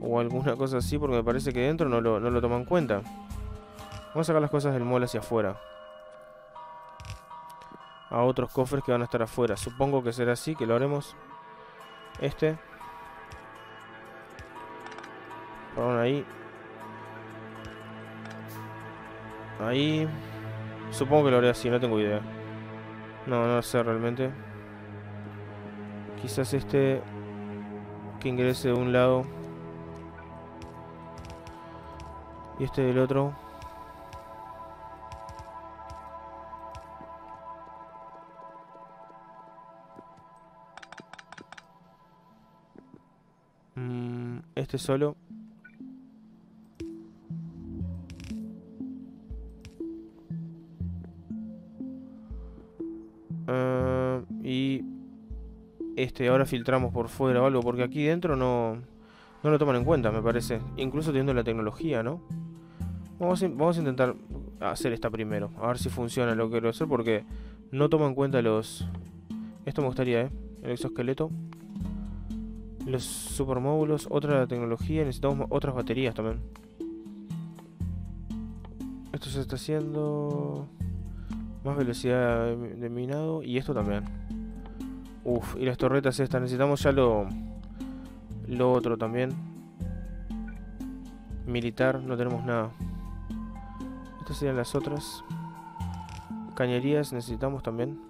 O alguna cosa así, porque me parece que dentro no lo, no lo toman en cuenta. Vamos a sacar las cosas del mall hacia afuera. A otros cofres que van a estar afuera. Supongo que será así, que lo haremos. Este. Perdón, ahí. Ahí. Supongo que lo haré así, no tengo idea. No, no sé realmente. Quizás este que ingrese de un lado y este del otro. Mm, este solo. Ahora filtramos por fuera o algo, porque aquí dentro no, no lo toman en cuenta, me parece. Incluso teniendo la tecnología, ¿no? Vamos a, vamos a intentar hacer esta primero, a ver si funciona lo que quiero hacer, porque no toma en cuenta los... Esto me gustaría, ¿eh? El exoesqueleto. Los supermódulos, otra tecnología, necesitamos otras baterías también. Esto se está haciendo... Más velocidad de minado y esto también. Uf, y las torretas estas, necesitamos ya lo... Lo otro también. Militar, no tenemos nada. Estas serían las otras. Cañerías necesitamos también.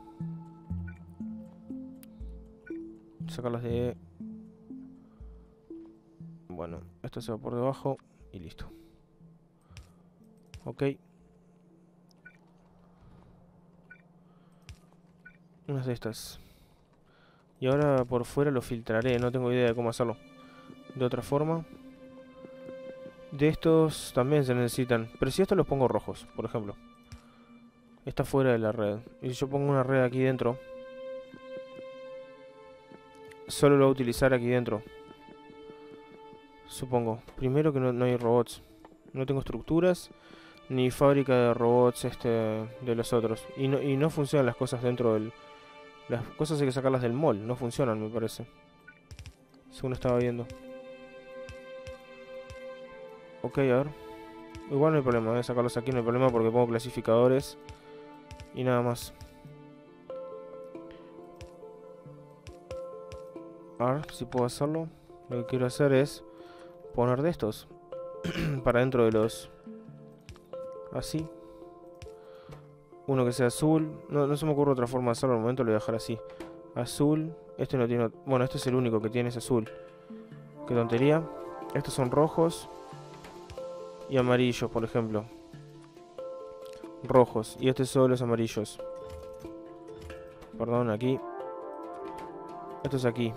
Sacarlas de... Bueno, esto se va por debajo y listo. Ok. Unas de estas. Y ahora por fuera lo filtraré, no tengo idea de cómo hacerlo. De otra forma. De estos también se necesitan. Pero si estos los pongo rojos, por ejemplo. Está fuera de la red. Y si yo pongo una red aquí dentro. Solo lo voy a utilizar aquí dentro. Supongo. Primero que no, hay robots. No tengo estructuras. Ni fábrica de robots este de los otros. Y no, y no funcionan las cosas dentro del... Las cosas hay que sacarlas del mall. No funcionan, me parece. según estaba viendo. Ok, a ver. Igual no hay problema, voy a sacarlos aquí, no hay problema porque pongo clasificadores y nada más. A ver si puedo hacerlo. Lo que quiero hacer es poner de estos [clears throat] para dentro de los... Así. Uno que sea azul. No, se me ocurre otra forma de hacerlo. Al momento lo voy a dejar así. Azul. Este no tiene... Bueno, este es el único que tiene, es azul. Qué tontería. Estos son rojos. Y amarillos, por ejemplo. Rojos. Y este solo es amarillos. Perdón, aquí. Estos aquí.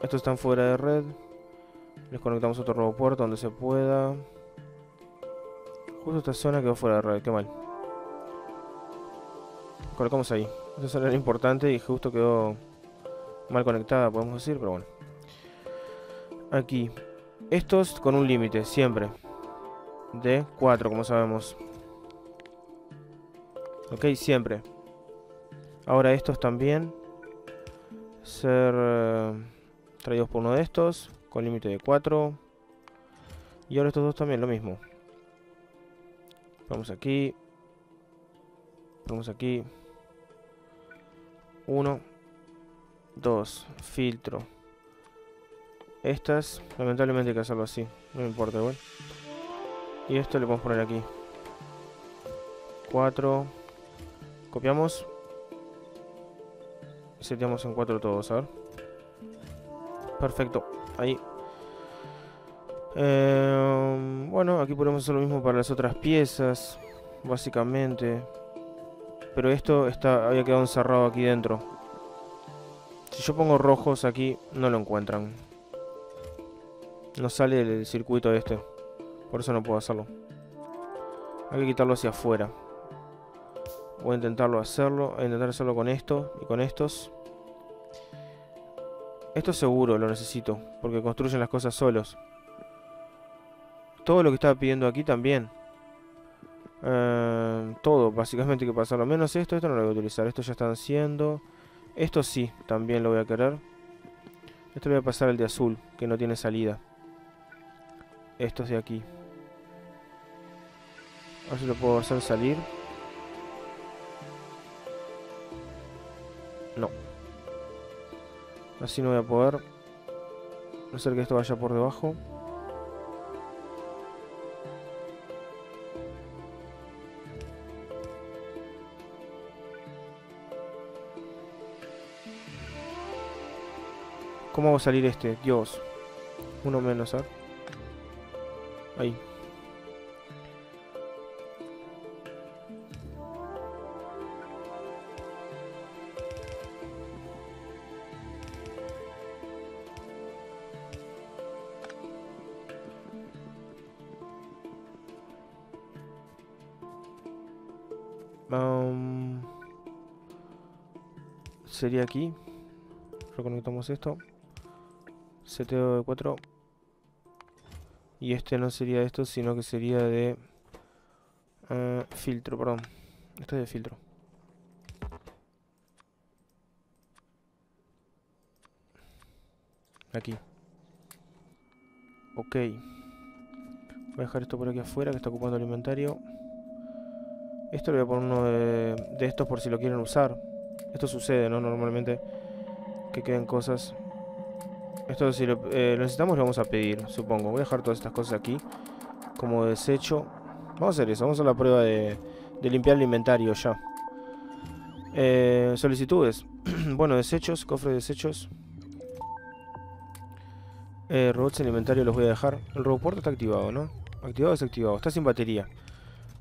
Estos están fuera de red. Les conectamos otro robopuerto donde se pueda. Justo esta zona quedó fuera de red, qué mal. Colocamos ahí. Zona era importante y justo quedó mal conectada, podemos decir, pero bueno. Aquí. Estos con un límite, siempre. De 4, como sabemos. Ok, siempre. Ahora estos también. Ser eh, traídos por uno de estos. Con límite de 4. Y ahora estos dos también, lo mismo. Vamos aquí. Vamos aquí. 1, 2, filtro. Estas, lamentablemente hay que hacerlo así, no me importa igual. Y esto le podemos poner aquí. 4. Copiamos. Y seteamos en 4 todos, a ver. Perfecto, ahí. Eh, bueno, aquí podemos hacer lo mismo para las otras piezas, básicamente. Pero esto está había quedado encerrado aquí dentro. Si yo pongo rojos aquí, no lo encuentran. No sale del circuito este. Por eso no puedo hacerlo. Hay que quitarlo hacia afuera. Voy a intentarlo hacerlo. Voy a intentar hacerlo con esto y con estos. Esto seguro lo necesito. Porque construyen las cosas solos. Todo lo que estaba pidiendo aquí también. Eh, todo, básicamente que pasarlo. Menos esto, esto no lo voy a utilizar. Esto ya están haciendo. Esto sí, también lo voy a querer. Esto lo voy a pasar al de azul, que no tiene salida. Estos de aquí. A ver lo puedo hacer salir. No. Así no voy a poder. No ser que esto vaya por debajo. ¿Cómo va a salir este? Dios. Uno menos, ¿eh? Ahí. Um, sería aquí. Reconectamos esto. Seteo de 4. Y este no sería esto, sino que sería de... Uh, filtro, perdón. Este es de filtro. Aquí. Ok. Voy a dejar esto por aquí afuera, que está ocupando el inventario. Esto lo voy a poner uno de, de estos por si lo quieren usar. Esto sucede, ¿no? Normalmente que queden cosas. Esto si lo, eh, lo, necesitamos lo vamos a pedir, supongo. Voy a dejar todas estas cosas aquí como desecho. Vamos a hacer eso, vamos a la prueba de, limpiar el inventario ya. Eh, solicitudes. [clears throat] bueno, desechos, cofre de desechos. Eh, robots en inventario los voy a dejar. El robopuerto está activado, ¿no? Activado desactivado. Está sin batería.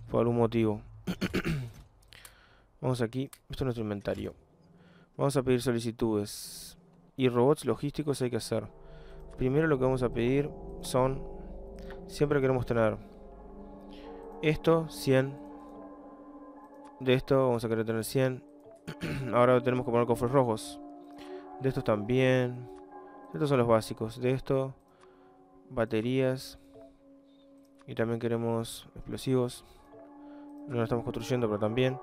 Por algún motivo. [clears throat] Vamos aquí. Esto es nuestro inventario. Vamos a pedir solicitudes. Y robots logísticos hay que hacer. Primero lo que vamos a pedir son... Siempre queremos tener... Esto, 100. De esto vamos a querer tener 100. [clears throat] Ahora tenemos que poner cofres rojos. De estos también. Estos son los básicos. De esto, baterías. Y también queremos explosivos. No lo estamos construyendo, pero también.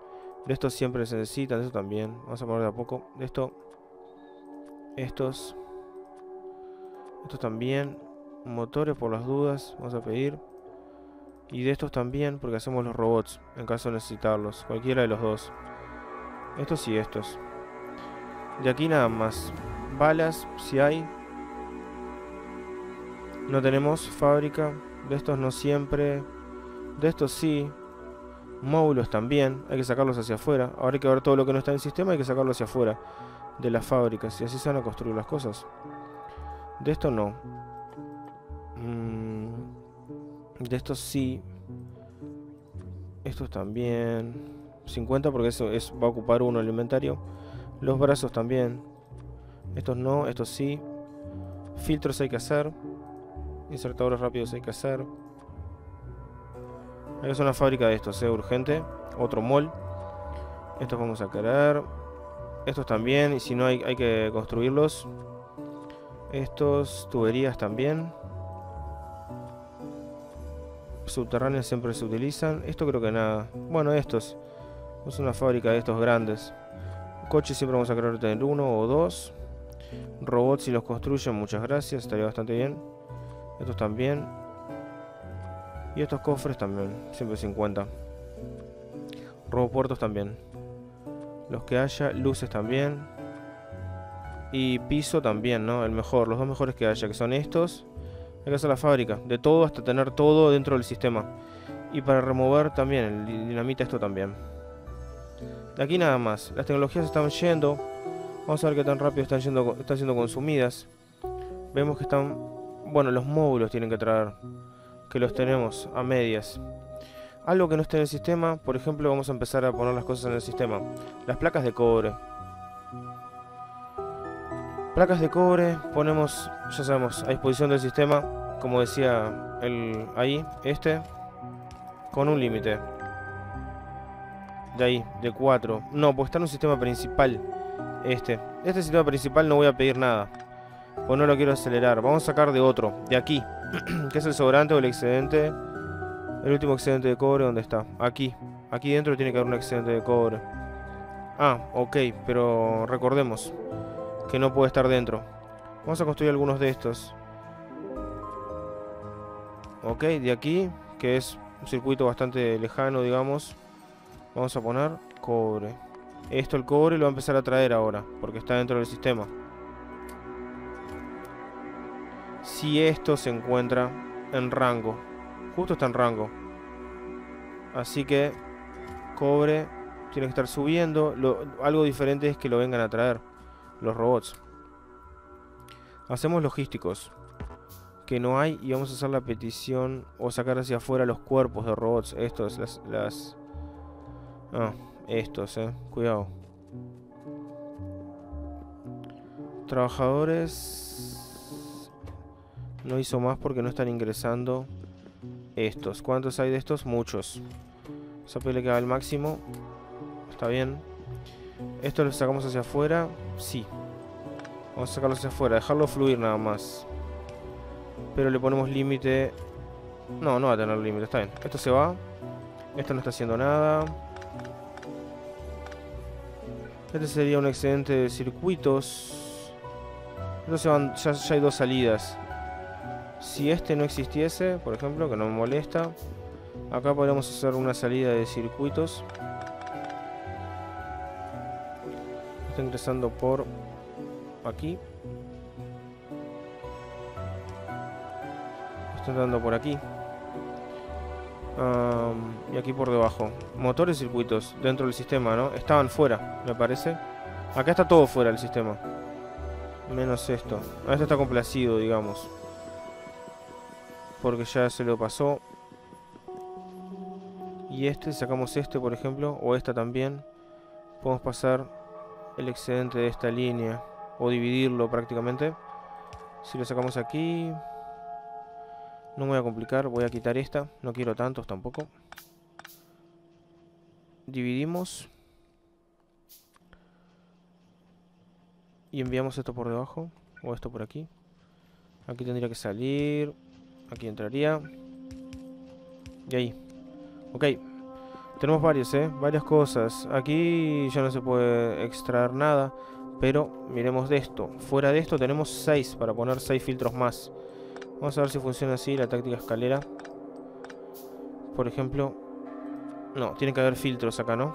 De estos siempre se necesitan, de esto también. Vamos a poner de a poco. De esto. Estos. Estos también. Motores por las dudas. Vamos a pedir. Y de estos también, porque hacemos los robots, en caso de necesitarlos. Cualquiera de los dos. Estos y estos. De aquí nada más. Balas, si hay. No tenemos fábrica. De estos no siempre. De estos sí. Módulos también. Hay que sacarlos hacia afuera. Ahora hay que ver todo lo que no está en el sistema. Hay que sacarlo hacia afuera. De las fábricas. Y así se van a construir las cosas. De esto no. Mm, de estos sí. Estos también. 50 porque eso es, va a ocupar uno el inventario. Los brazos también. Estos no, estos sí. Filtros hay que hacer. Insertadores rápidos hay que hacer. Hay que una fábrica de estos, ¿eh? Urgente. Otro mall. Estos vamos a querer. Estos también. Y si no, hay, hay que construirlos. Estos, tuberías también. Subterráneos siempre se utilizan. Esto creo que nada. Bueno, estos. Es una fábrica de estos grandes. Coches siempre vamos a querer tener uno o dos. Robots si los construyen, muchas gracias. Estaría bastante bien. Estos también. Y estos cofres también. Siempre 50. Robopuertos también. Los que haya. Luces también. Y piso también, ¿no? El mejor. Los dos mejores que haya. Que son estos. Hay que hacer la fábrica. De todo hasta tener todo dentro del sistema. Y para remover también. El dinamita esto también. De aquí nada más. Las tecnologías están yendo. Vamos a ver qué tan rápido están, yendo, están siendo consumidas. Vemos que están... Bueno, los módulos tienen que traer. Que los tenemos a medias. Algo que no esté en el sistema, por ejemplo, vamos a empezar a poner las cosas en el sistema. Las placas de cobre. Placas de cobre, ponemos, ya sabemos, a disposición del sistema, como decía el ahí, este, con un límite. De ahí, de 4. No, pues está en un sistema principal. Este. Este sistema principal no voy a pedir nada. Pues no lo quiero acelerar. Vamos a sacar de otro. De aquí. [clears throat] que es el sobrante o el excedente. El último excedente de cobre, ¿dónde está? Aquí. Aquí dentro tiene que haber un excedente de cobre. Ah, ok. Pero recordemos que no puede estar dentro. Vamos a construir algunos de estos. Ok, de aquí, que es un circuito bastante lejano, digamos. Vamos a poner cobre. Esto el cobre lo va a empezar a traer ahora, porque está dentro del sistema. Si esto se encuentra en rango. Justo está en rango. Así que cobre tiene que estar subiendo. algo diferente es que lo vengan a traer los robots. Hacemos logísticos. Que no hay y vamos a hacer la petición o sacar hacia afuera los cuerpos de robots. Estos, las, las Ah, estos, eh. Cuidado. Trabajadores... No hizo más porque no están ingresando estos. ¿Cuántos hay de estos? Muchos. Esa pele que va al máximo. Está bien. Esto lo sacamos hacia afuera. Sí. Vamos a sacarlo hacia afuera. Dejarlo fluir nada más. Pero le ponemos límite. No, no va a tener límite. Está bien. Esto se va. Esto no está haciendo nada. Este sería un excedente de circuitos. Entonces van, ya, hay dos salidas. Si este no existiese, por ejemplo, que no me molesta, acá podríamos hacer una salida de circuitos. Está ingresando por aquí. Está entrando por aquí y aquí por debajo. Motores y circuitos dentro del sistema, ¿no? Estaban fuera, me parece. Acá está todo fuera del sistema. Menos esto. Esto está complacido, digamos. Porque ya se lo pasó. Y este, sacamos este, por ejemplo. O esta también. Podemos pasar el excedente de esta línea. O dividirlo prácticamente. Si lo sacamos aquí... No me voy a complicar, voy a quitar esta. No quiero tantos tampoco. Dividimos. Y enviamos esto por debajo. O esto por aquí. Aquí tendría que salir. Aquí entraría. Y ahí. Ok. Tenemos varios, ¿eh? Varias cosas. Aquí ya no se puede extraer nada. Pero miremos de esto. Fuera de esto tenemos 6 para poner 6 filtros más. Vamos a ver si funciona así la táctica escalera. Por ejemplo... No, tiene que haber filtros acá, ¿no?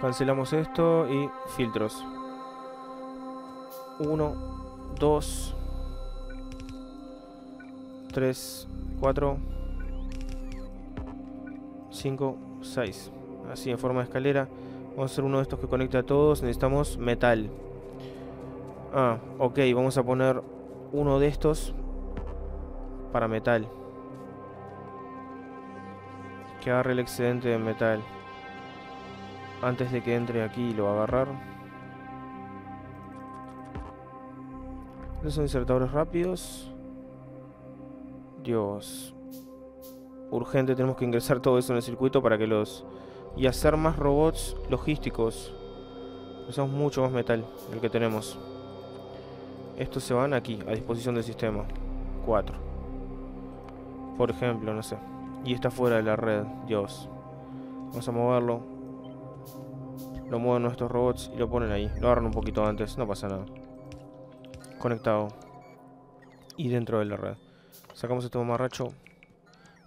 Cancelamos esto y filtros. 1, 2, 3, 4, 5, 6. Así en forma de escalera. Vamos a hacer uno de estos que conecta a todos. Necesitamos metal. Ah, ok. Vamos a poner uno de estos para metal. Que agarre el excedente de metal. Antes de que entre aquí lo va agarrar. Estos son insertadores rápidos. Dios. Urgente, tenemos que ingresar todo eso en el circuito para que los... Y hacer más robots logísticos. Usamos mucho más metal del que tenemos. Estos se van aquí, a disposición del sistema. Cuatro. Por ejemplo, no sé. Y está fuera de la red, Dios. Vamos a moverlo. Lo mueven nuestros robots y lo ponen ahí. Lo agarran un poquito antes, no pasa nada. Conectado. Y dentro de la red. Sacamos este mamarracho.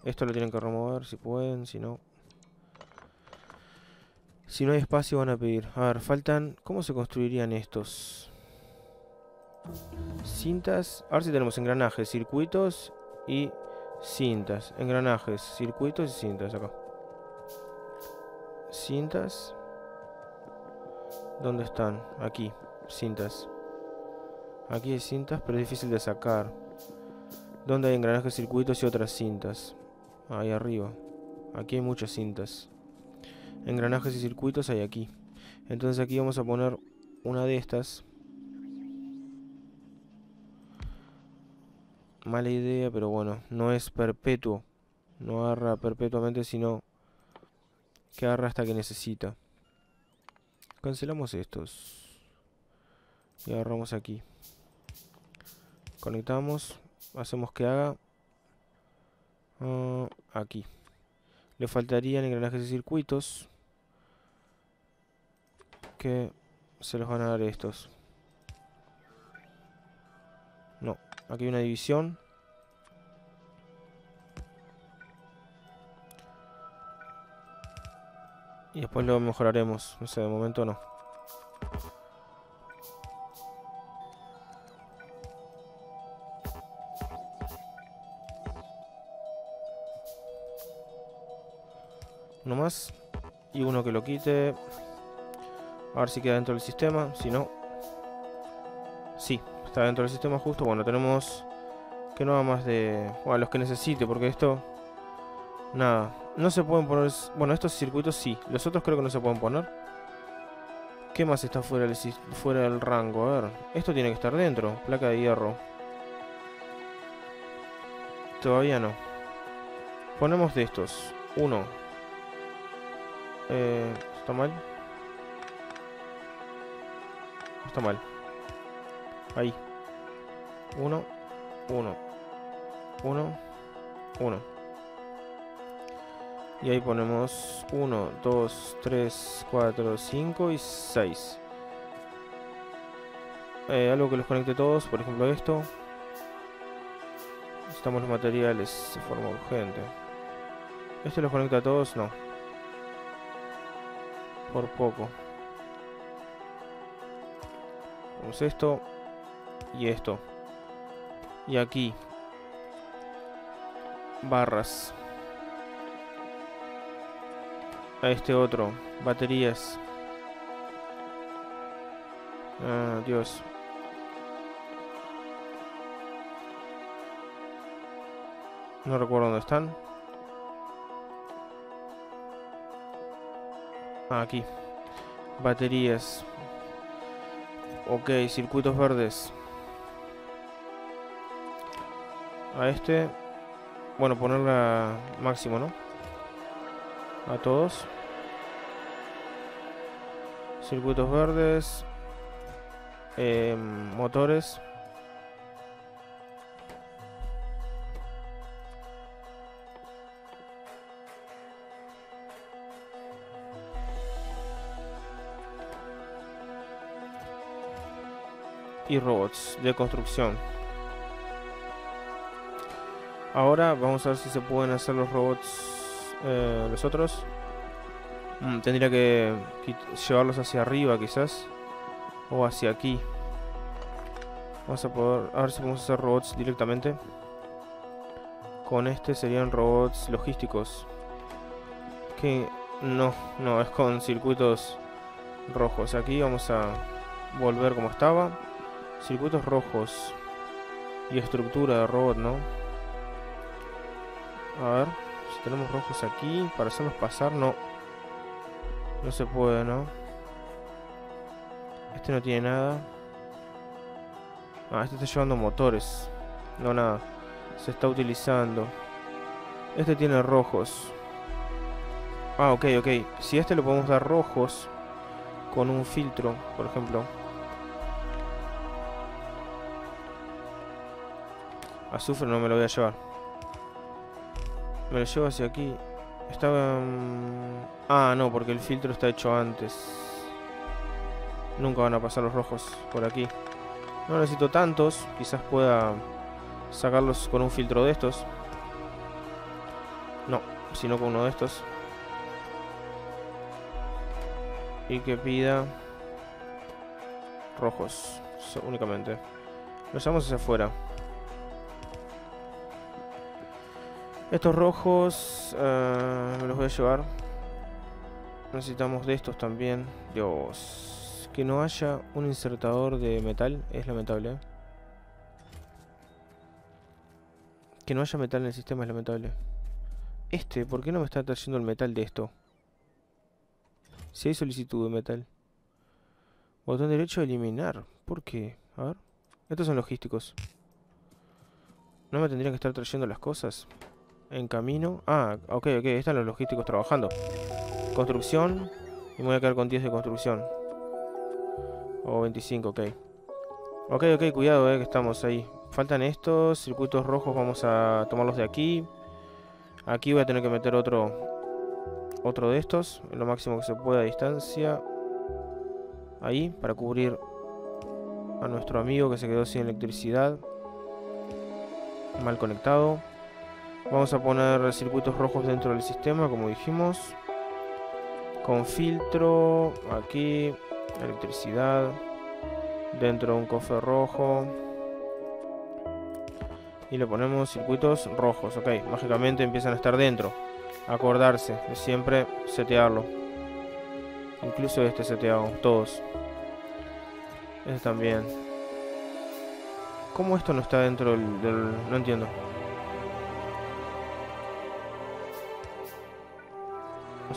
Esto lo tienen que remover si pueden, si no... Si no hay espacio van a pedir. A ver, faltan... ¿Cómo se construirían estos? Cintas. A ver si tenemos engranajes, circuitos y cintas. Engranajes, circuitos y cintas acá. Cintas. ¿Dónde están? Aquí. Cintas. Aquí hay cintas, pero es difícil de sacar. ¿Dónde hay engranajes, circuitos y otras cintas? Ahí arriba. Aquí hay muchas cintas. Engranajes y circuitos hay aquí. Entonces aquí vamos a poner una de estas. Mala idea, pero bueno, no es perpetuo. No agarra perpetuamente, sino que agarra hasta que necesita. Cancelamos estos. Y agarramos aquí. Conectamos hacemos que haga uh, aquí. Le faltarían engranajes y circuitos que se los van a dar estos. No, aquí hay una división. Y después lo mejoraremos. No sé, de momento no. Uno más. Y uno que lo quite. A ver si queda dentro del sistema. Si no. Sí, está dentro del sistema justo. Bueno, tenemos que no más de... Bueno, los que necesite, porque esto... Nada. No se pueden poner... Bueno, estos circuitos sí. Los otros creo que no se pueden poner. ¿Qué más está fuera del, fuera del rango? A ver. Esto tiene que estar dentro. Placa de hierro. Todavía no. Ponemos de estos. Uno. Eh, ¿Está mal? Está mal. Ahí. Uno. Uno. Uno. Uno. Y ahí ponemos 1, 2, 3, 4, 5 y 6. Eh, algo que los conecte todos, por ejemplo esto. Necesitamos los materiales de forma urgente. ¿Este los conecta a todos? No por poco. Vamos esto y esto. Y aquí. Barras. A este otro. Baterías. Ah, Dios. No recuerdo dónde están. Aquí. Baterías. Ok, circuitos verdes. A este... Bueno, ponerla máximo, ¿no? A todos. Circuitos verdes. Eh, motores. Y robots de construcción. Ahora vamos a ver si se pueden hacer los robots eh, los otros. Mm, tendría que llevarlos hacia arriba quizás. O hacia aquí. Vamos a poder... A ver si podemos hacer robots directamente. Con este serían robots logísticos. Que... No, no, es con circuitos rojos. Aquí vamos a volver como estaba. Circuitos rojos. Y estructura de robot, ¿no? A ver, si tenemos rojos aquí, para hacerlos pasar, no. No se puede, ¿no? Este no tiene nada. Ah, este está llevando motores. No, nada. Se está utilizando. Este tiene rojos. Ah, ok, ok. Si este le podemos dar rojos con un filtro, por ejemplo. Azufre no me lo voy a llevar. Me lo llevo hacia aquí. Estaba... Ah, no, porque el filtro está hecho antes. Nunca van a pasar los rojos por aquí. No necesito tantos. Quizás pueda sacarlos con un filtro de estos. No, sino con uno de estos. Y que pida rojos únicamente. Los vamos hacia afuera. Estos rojos me los voy a llevar. Necesitamos de estos también. Dios. Que no haya un insertador de metal es lamentable. ¿eh? Que no haya metal en el sistema es lamentable. Este, ¿por qué no me está trayendo el metal de esto? Si hay solicitud de metal. Botón derecho, eliminar. ¿Por qué? A ver. Estos son logísticos. ¿No me tendrían que estar trayendo las cosas? En camino. Ah, ok, ok. Están los logísticos trabajando. Construcción. Y me voy a quedar con 10 de construcción. O 25, ok. Ok, ok, cuidado, eh, que estamos ahí. Faltan estos. Circuitos rojos vamos a tomarlos de aquí. Aquí voy a tener que meter otro... Otro de estos. Lo máximo que se pueda a distancia. Ahí, para cubrir a nuestro amigo que se quedó sin electricidad. Mal conectado. Vamos a poner circuitos rojos dentro del sistema, como dijimos. Con filtro, aquí, electricidad, dentro de un cofre rojo. Y le ponemos circuitos rojos, ok. Mágicamente empiezan a estar dentro. Acordarse de siempre setearlo. Incluso este seteado, todos. Este también. ¿Cómo esto no está dentro del... No entiendo.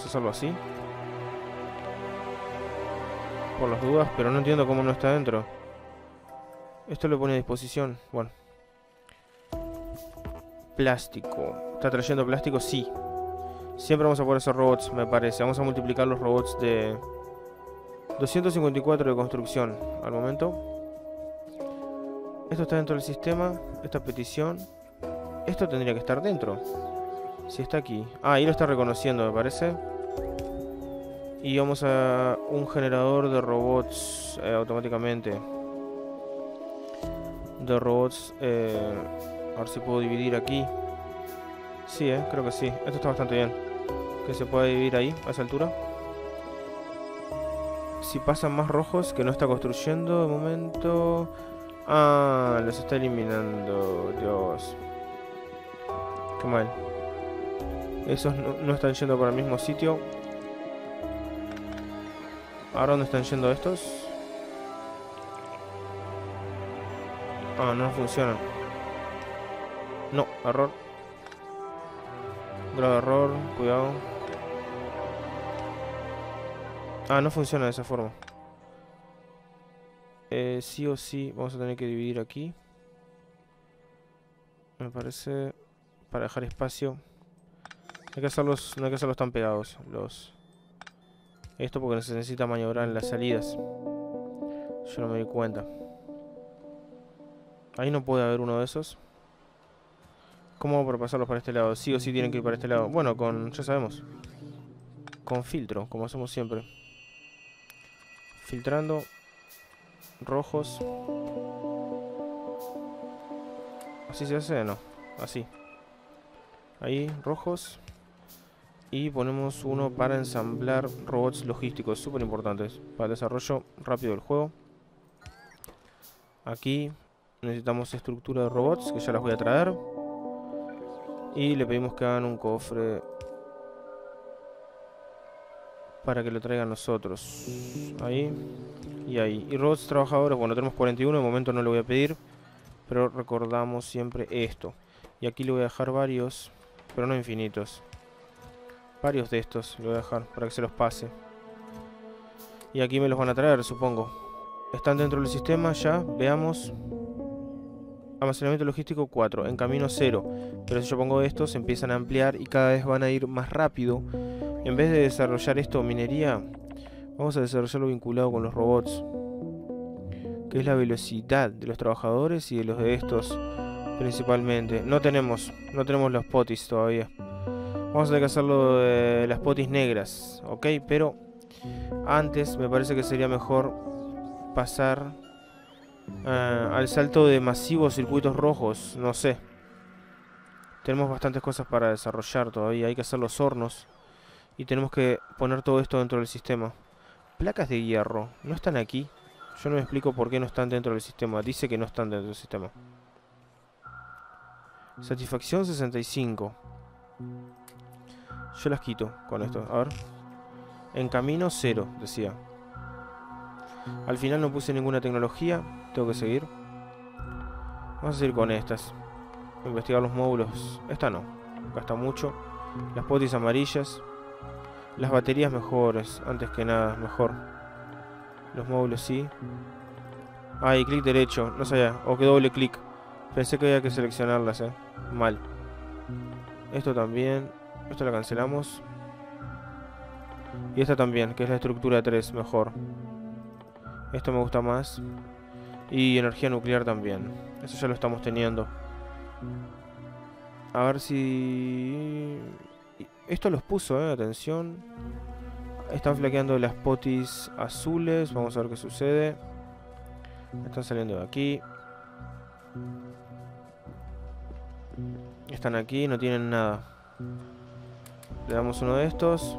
Hacerlo así. Por las dudas, pero no entiendo cómo no está dentro. Esto lo pone a disposición. Bueno. Plástico. ¿Está trayendo plástico? Sí. Siempre vamos a poner esos robots, me parece. Vamos a multiplicar los robots de... 254 de construcción al momento. Esto está dentro del sistema. Esta petición. Esto tendría que estar dentro. Si está aquí. Ah, ahí lo está reconociendo, me parece. Y vamos a un generador de robots eh, automáticamente. De robots. Eh, a ver si puedo dividir aquí. Sí, eh, creo que sí. Esto está bastante bien. Que se pueda dividir ahí, a esa altura. Si pasan más rojos que no está construyendo de momento. Ah, los está eliminando. Dios. Qué mal. Esos no, están yendo por el mismo sitio. ¿Ahora dónde están yendo estos? Ah, no funcionan. No, error. Grave error, cuidado. Ah, no funciona de esa forma. Eh, sí o sí vamos a tener que dividir aquí. Me parece para dejar espacio. Hay que hacerlos, no hay que hacerlos tan pegados. Los... Esto porque se necesita maniobrar en las salidas. Yo no me di cuenta. Ahí no puede haber uno de esos. ¿Cómo hago para pasarlos para este lado? Sí o sí tienen que ir para este lado. Bueno, con... ya sabemos. Con filtro, como hacemos siempre. Filtrando. Rojos. ¿Así se hace? No. Así. Ahí, rojos. Y ponemos uno para ensamblar robots logísticos, súper importantes para el desarrollo rápido del juego. Aquí necesitamos estructura de robots, que ya las voy a traer. Y le pedimos que hagan un cofre para que lo traigan nosotros. Ahí y ahí. Y robots trabajadores, bueno, tenemos 41, de momento no le voy a pedir. Pero recordamos siempre esto. Y aquí le voy a dejar varios, pero no infinitos. Varios de estos le voy a dejar para que se los pase. Y aquí me los van a traer, supongo. Están dentro del sistema ya, veamos. Almacenamiento logístico 4, en camino 0. Pero si yo pongo estos, empiezan a ampliar y cada vez van a ir más rápido. En vez de desarrollar esto, minería, vamos a desarrollarlo vinculado con los robots. Que es la velocidad de los trabajadores y de los de estos principalmente. No tenemos, no tenemos los potis todavía. Vamos a tener que hacerlo de las potis negras, ¿ok? Pero antes me parece que sería mejor pasar uh, al salto de masivos circuitos rojos, no sé. Tenemos bastantes cosas para desarrollar todavía, hay que hacer los hornos. Y tenemos que poner todo esto dentro del sistema. Placas de hierro, ¿no están aquí? Yo no me explico por qué no están dentro del sistema. Dice que no están dentro del sistema. Satisfacción 65. Yo las quito con esto. A ver. En camino 0, decía. Al final no puse ninguna tecnología. Tengo que seguir. Vamos a seguir con estas. Investigar los módulos. Esta no. Gasta mucho. Las potis amarillas. Las baterías mejores. Antes que nada, mejor. Los módulos sí. Ah, y clic derecho. No sabía. O que doble clic. Pensé que había que seleccionarlas, eh. Mal. Esto también. Esto lo cancelamos. Y esta también, que es la estructura 3, mejor. Esto me gusta más. Y energía nuclear también. Eso ya lo estamos teniendo. A ver si... Esto los puso, eh, atención. Están flaqueando las potis azules. Vamos a ver qué sucede. Están saliendo de aquí. Están aquí, no tienen nada. Le damos uno de estos.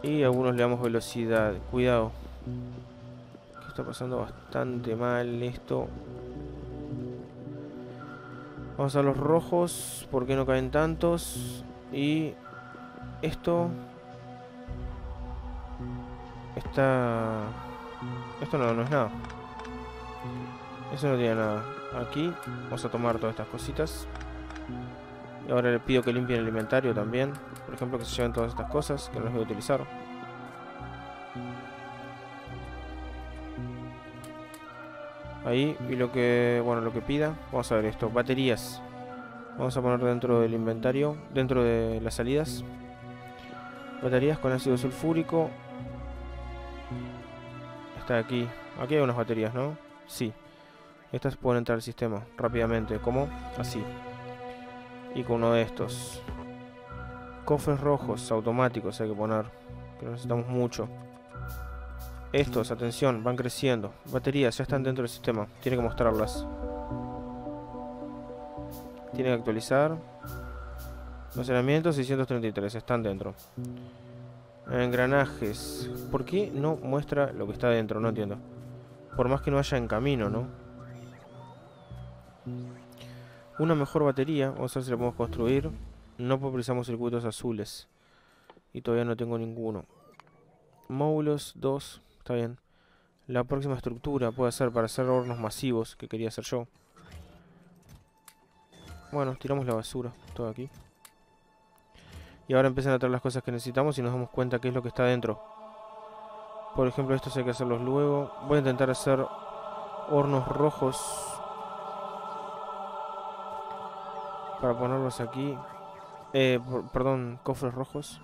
Y a algunos le damos velocidad. Cuidado. Que está pasando bastante mal esto. Vamos a los rojos. Porque no caen tantos? Y esto... Está... Esto no, no es nada. Eso no tiene nada. Aquí vamos a tomar todas estas cositas. Y ahora le pido que limpien el inventario también. Por ejemplo, que se lleven todas estas cosas que no las voy a utilizar. Ahí, y lo que, bueno, lo que pida. Vamos a ver esto, baterías. Vamos a poner dentro del inventario, dentro de las salidas. Baterías con ácido sulfúrico. Está aquí. Aquí hay unas baterías, ¿no? Sí. Estas pueden entrar al sistema rápidamente, como así. Y con uno de estos. Cofres rojos automáticos hay que poner. Que necesitamos mucho. Estos, atención, van creciendo. Baterías ya están dentro del sistema. Tiene que mostrarlas. Tiene que actualizar. Almacenamiento 633, están dentro. Engranajes. ¿Por qué no muestra lo que está dentro? No entiendo. Por más que no haya en camino, ¿no? Una mejor batería. Vamos a ver si la podemos construir. No precisamos circuitos azules. Y todavía no tengo ninguno. Módulos 2. Está bien. La próxima estructura puede ser para hacer hornos masivos, que quería hacer yo. Bueno, tiramos la basura. Todo aquí. Y ahora empiezan a traer las cosas que necesitamos y nos damos cuenta qué es lo que está dentro. Por ejemplo, estos hay que hacerlos luego. Voy a intentar hacer hornos rojos para ponerlos aquí. Eh, perdón, cofres rojos.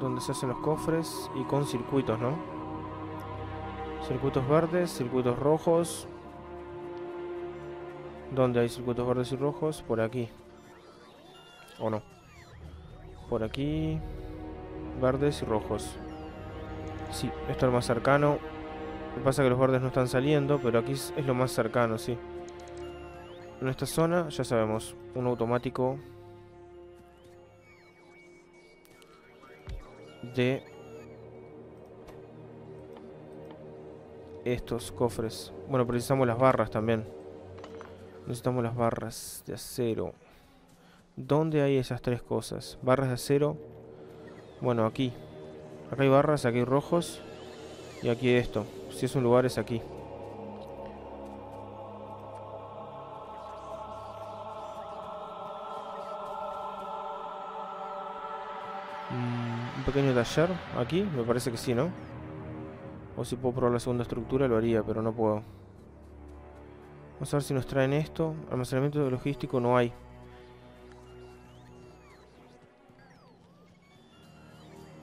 Donde se hacen los cofres y con circuitos, ¿no? Circuitos verdes, circuitos rojos. ¿Dónde hay circuitos verdes y rojos? Por aquí. ¿O no? Por aquí. Verdes y rojos. Sí, esto es lo más cercano. Lo que pasa es que los bordes no están saliendo, pero aquí es lo más cercano, sí. En esta zona, ya sabemos, un automático de estos cofres. Bueno, precisamos las barras también. Necesitamos las barras de acero. ¿Dónde hay esas tres cosas? Barras de acero. Bueno, aquí. Acá hay barras, aquí hay rojos. Y aquí esto. Si es un lugar es aquí. Pequeño taller aquí, me parece que sí, ¿no? O si puedo probar la segunda estructura lo haría, pero no puedo. Vamos a ver si nos traen esto. Almacenamiento logístico no hay.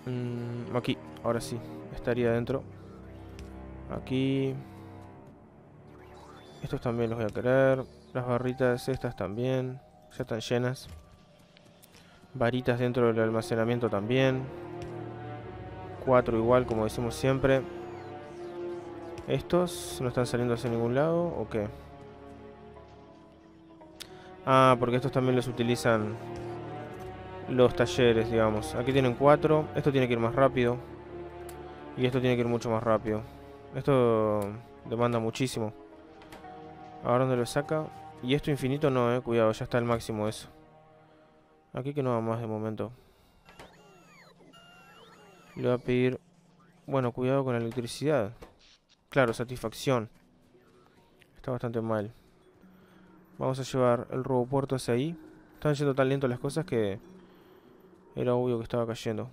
Mm, aquí, ahora sí. Estaría dentro. Aquí. Estos también los voy a querer. Las barritas estas también. Ya están llenas. Varitas dentro del almacenamiento también. Cuatro igual, como decimos siempre. ¿Estos no están saliendo hacia ningún lado o qué? Ah, porque estos también los utilizan los talleres, digamos. Aquí tienen cuatro. Esto tiene que ir más rápido. Y esto tiene que ir mucho más rápido. Esto demanda muchísimo. Ahora dónde lo saca. Y esto infinito no, eh. Cuidado, ya está el máximo eso. Aquí que no va más de momento. Le voy a pedir... Bueno, cuidado con la electricidad. Claro, satisfacción. Está bastante mal. Vamos a llevar el robopuerto hacia ahí. Están yendo tan lento las cosas que... Era obvio que estaba cayendo.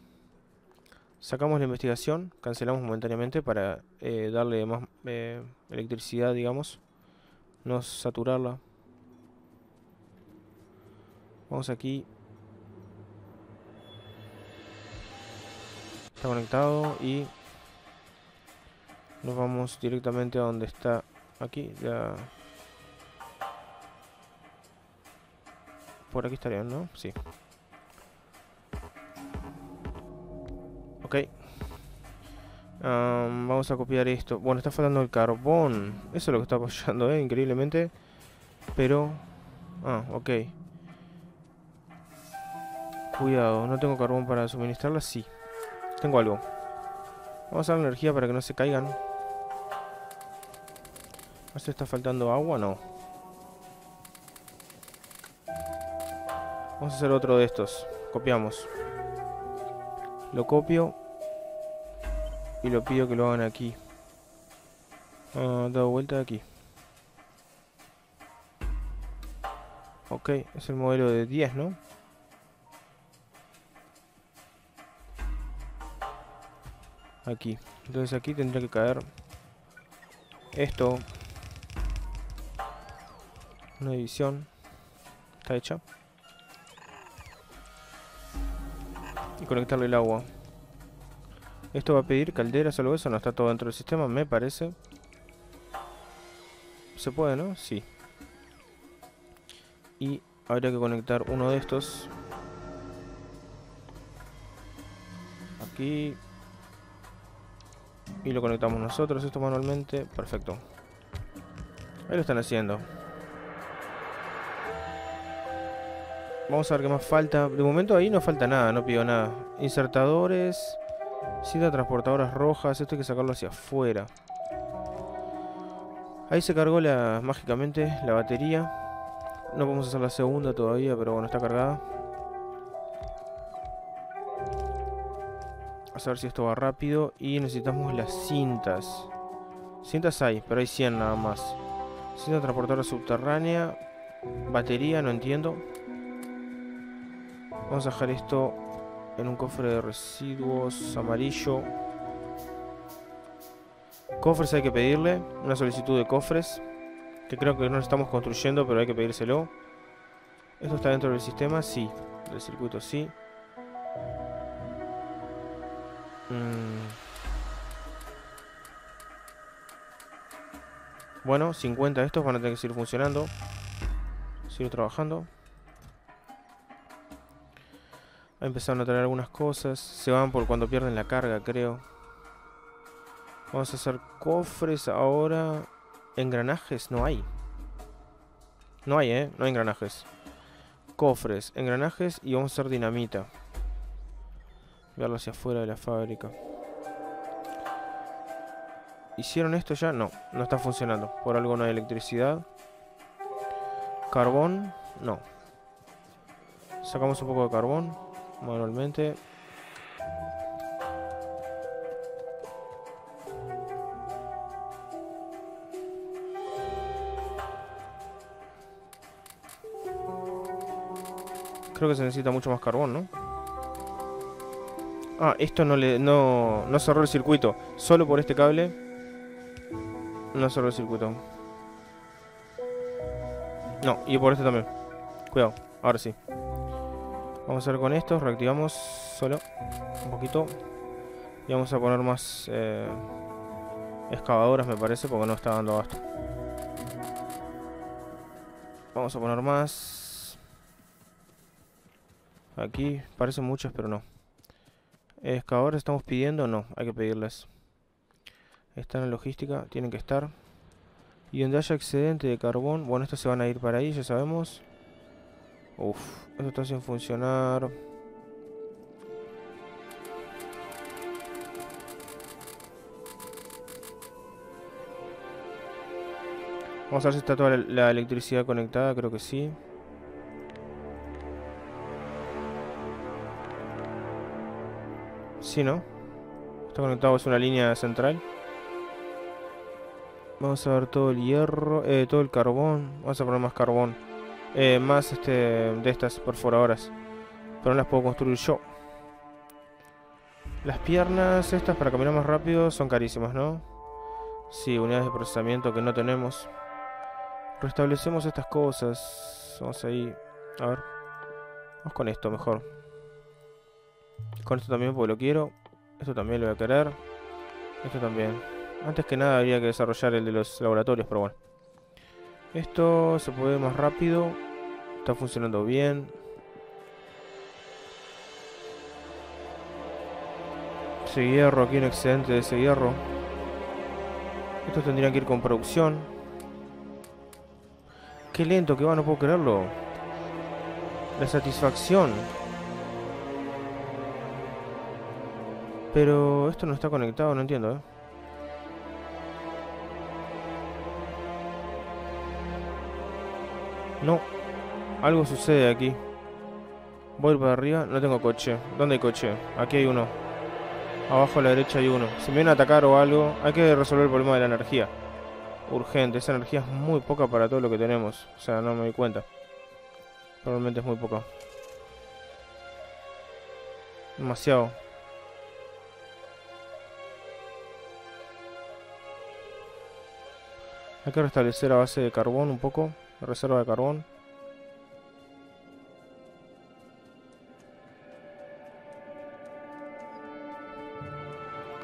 Sacamos la investigación, cancelamos momentáneamente para eh, darle más eh, electricidad, digamos. No saturarla. Vamos aquí. Conectado y nos vamos directamente a donde está aquí. Ya. Por aquí estarían, ¿no? Sí. Ok. vamos a copiar esto. Bueno, está faltando el carbón. Eso es lo que está apoyando, ¿eh? Increíblemente. Pero... Ah, ok. Cuidado, no tengo carbón para suministrarla. Sí. Tengo algo. Vamos a dar energía para que no se caigan. ¿No se está faltando agua? No. Vamos a hacer otro de estos. Copiamos. Lo copio. Y lo pido que lo hagan aquí. Ah, dado vuelta aquí. Ok, es el modelo de 10, ¿no? Aquí. Entonces aquí tendría que caer esto. Una división. Está hecha. y conectarle el agua. Esto va a pedir caldera, solo eso, no está todo dentro del sistema, me parece. Se puede, ¿no? Sí. Y habría que conectar uno de estos. Aquí. Y lo conectamos nosotros, esto manualmente. Perfecto. Ahí lo están haciendo. Vamos a ver qué más falta. De momento ahí no falta nada, no pido nada. Insertadores. Cinta transportadoras rojas. Esto hay que sacarlo hacia afuera. Ahí se cargó la mágicamente la batería. No podemos hacer la segunda todavía, pero bueno, está cargada. A ver si esto va rápido. Y necesitamos las cintas. Cintas hay, pero hay 100 nada más. Cinta transportadora subterránea. Batería, no entiendo. Vamos a dejar esto en un cofre de residuos amarillo. Cofres hay que pedirle. Una solicitud de cofres. Que creo que no lo estamos construyendo, pero hay que pedírselo. ¿Esto está dentro del sistema? Sí. Del circuito, sí. Mm. Bueno, 50 de estos van a tener que seguir funcionando. Sigo trabajando. Empezaron a traer algunas cosas. Se van por cuando pierden la carga, creo. Vamos a hacer cofres ahora. Engranajes no hay. No hay, ¿eh? No hay engranajes. Cofres, engranajes y vamos a hacer dinamita. Verlo hacia afuera de la fábrica. ¿Hicieron esto ya? No, no está funcionando. Por algo no hay electricidad. Carbón, no. Sacamos un poco de carbón manualmente. Creo que se necesita mucho más carbón, ¿no? Ah, esto no le no, no cerró el circuito. Solo por este cable no cerró el circuito. No, y por este también. Cuidado, ahora sí. Vamos a ver con esto, reactivamos solo un poquito. Y vamos a poner más eh, excavadoras, me parece, porque no está dando abasto. Vamos a poner más. Aquí parecen muchas, pero no. Excavadores estamos pidiendo, no, hay que pedirles. Están en logística, tienen que estar. Y donde haya excedente de carbón, bueno, estos se van a ir para ahí, ya sabemos. Uf, esto está sin funcionar. Vamos a ver si está toda la electricidad conectada, creo que sí. Sí, ¿no? Está conectado, es una línea central. Vamos a ver todo el hierro, eh, todo el carbón. Vamos a poner más carbón. Eh, más este de estas perforadoras. Pero no las puedo construir yo. Las piernas estas para caminar más rápido son carísimas, ¿no? Sí, unidades de procesamiento que no tenemos. Restablecemos estas cosas. Vamos ahí. A ver. Vamos con esto mejor. Con esto también porque lo quiero. Esto también lo voy a querer. Esto también. Antes que nada habría que desarrollar el de los laboratorios, pero bueno. Esto se puede más rápido. Está funcionando bien. Ese hierro, aquí un excedente de ese hierro. Esto tendría que ir con producción. Qué lento que va, no puedo creerlo. La satisfacción. Pero esto no está conectado, no entiendo, ¿eh? No. Algo sucede aquí. Voy para arriba, no tengo coche. ¿Dónde hay coche? Aquí hay uno. Abajo a la derecha hay uno. Si me vienen a atacar o algo, hay que resolver el problema de la energía. Urgente, esa energía es muy poca para todo lo que tenemos. O sea, no me doy cuenta. Probablemente es muy poca. Demasiado. Hay que restablecer a base de carbón un poco, reserva de carbón.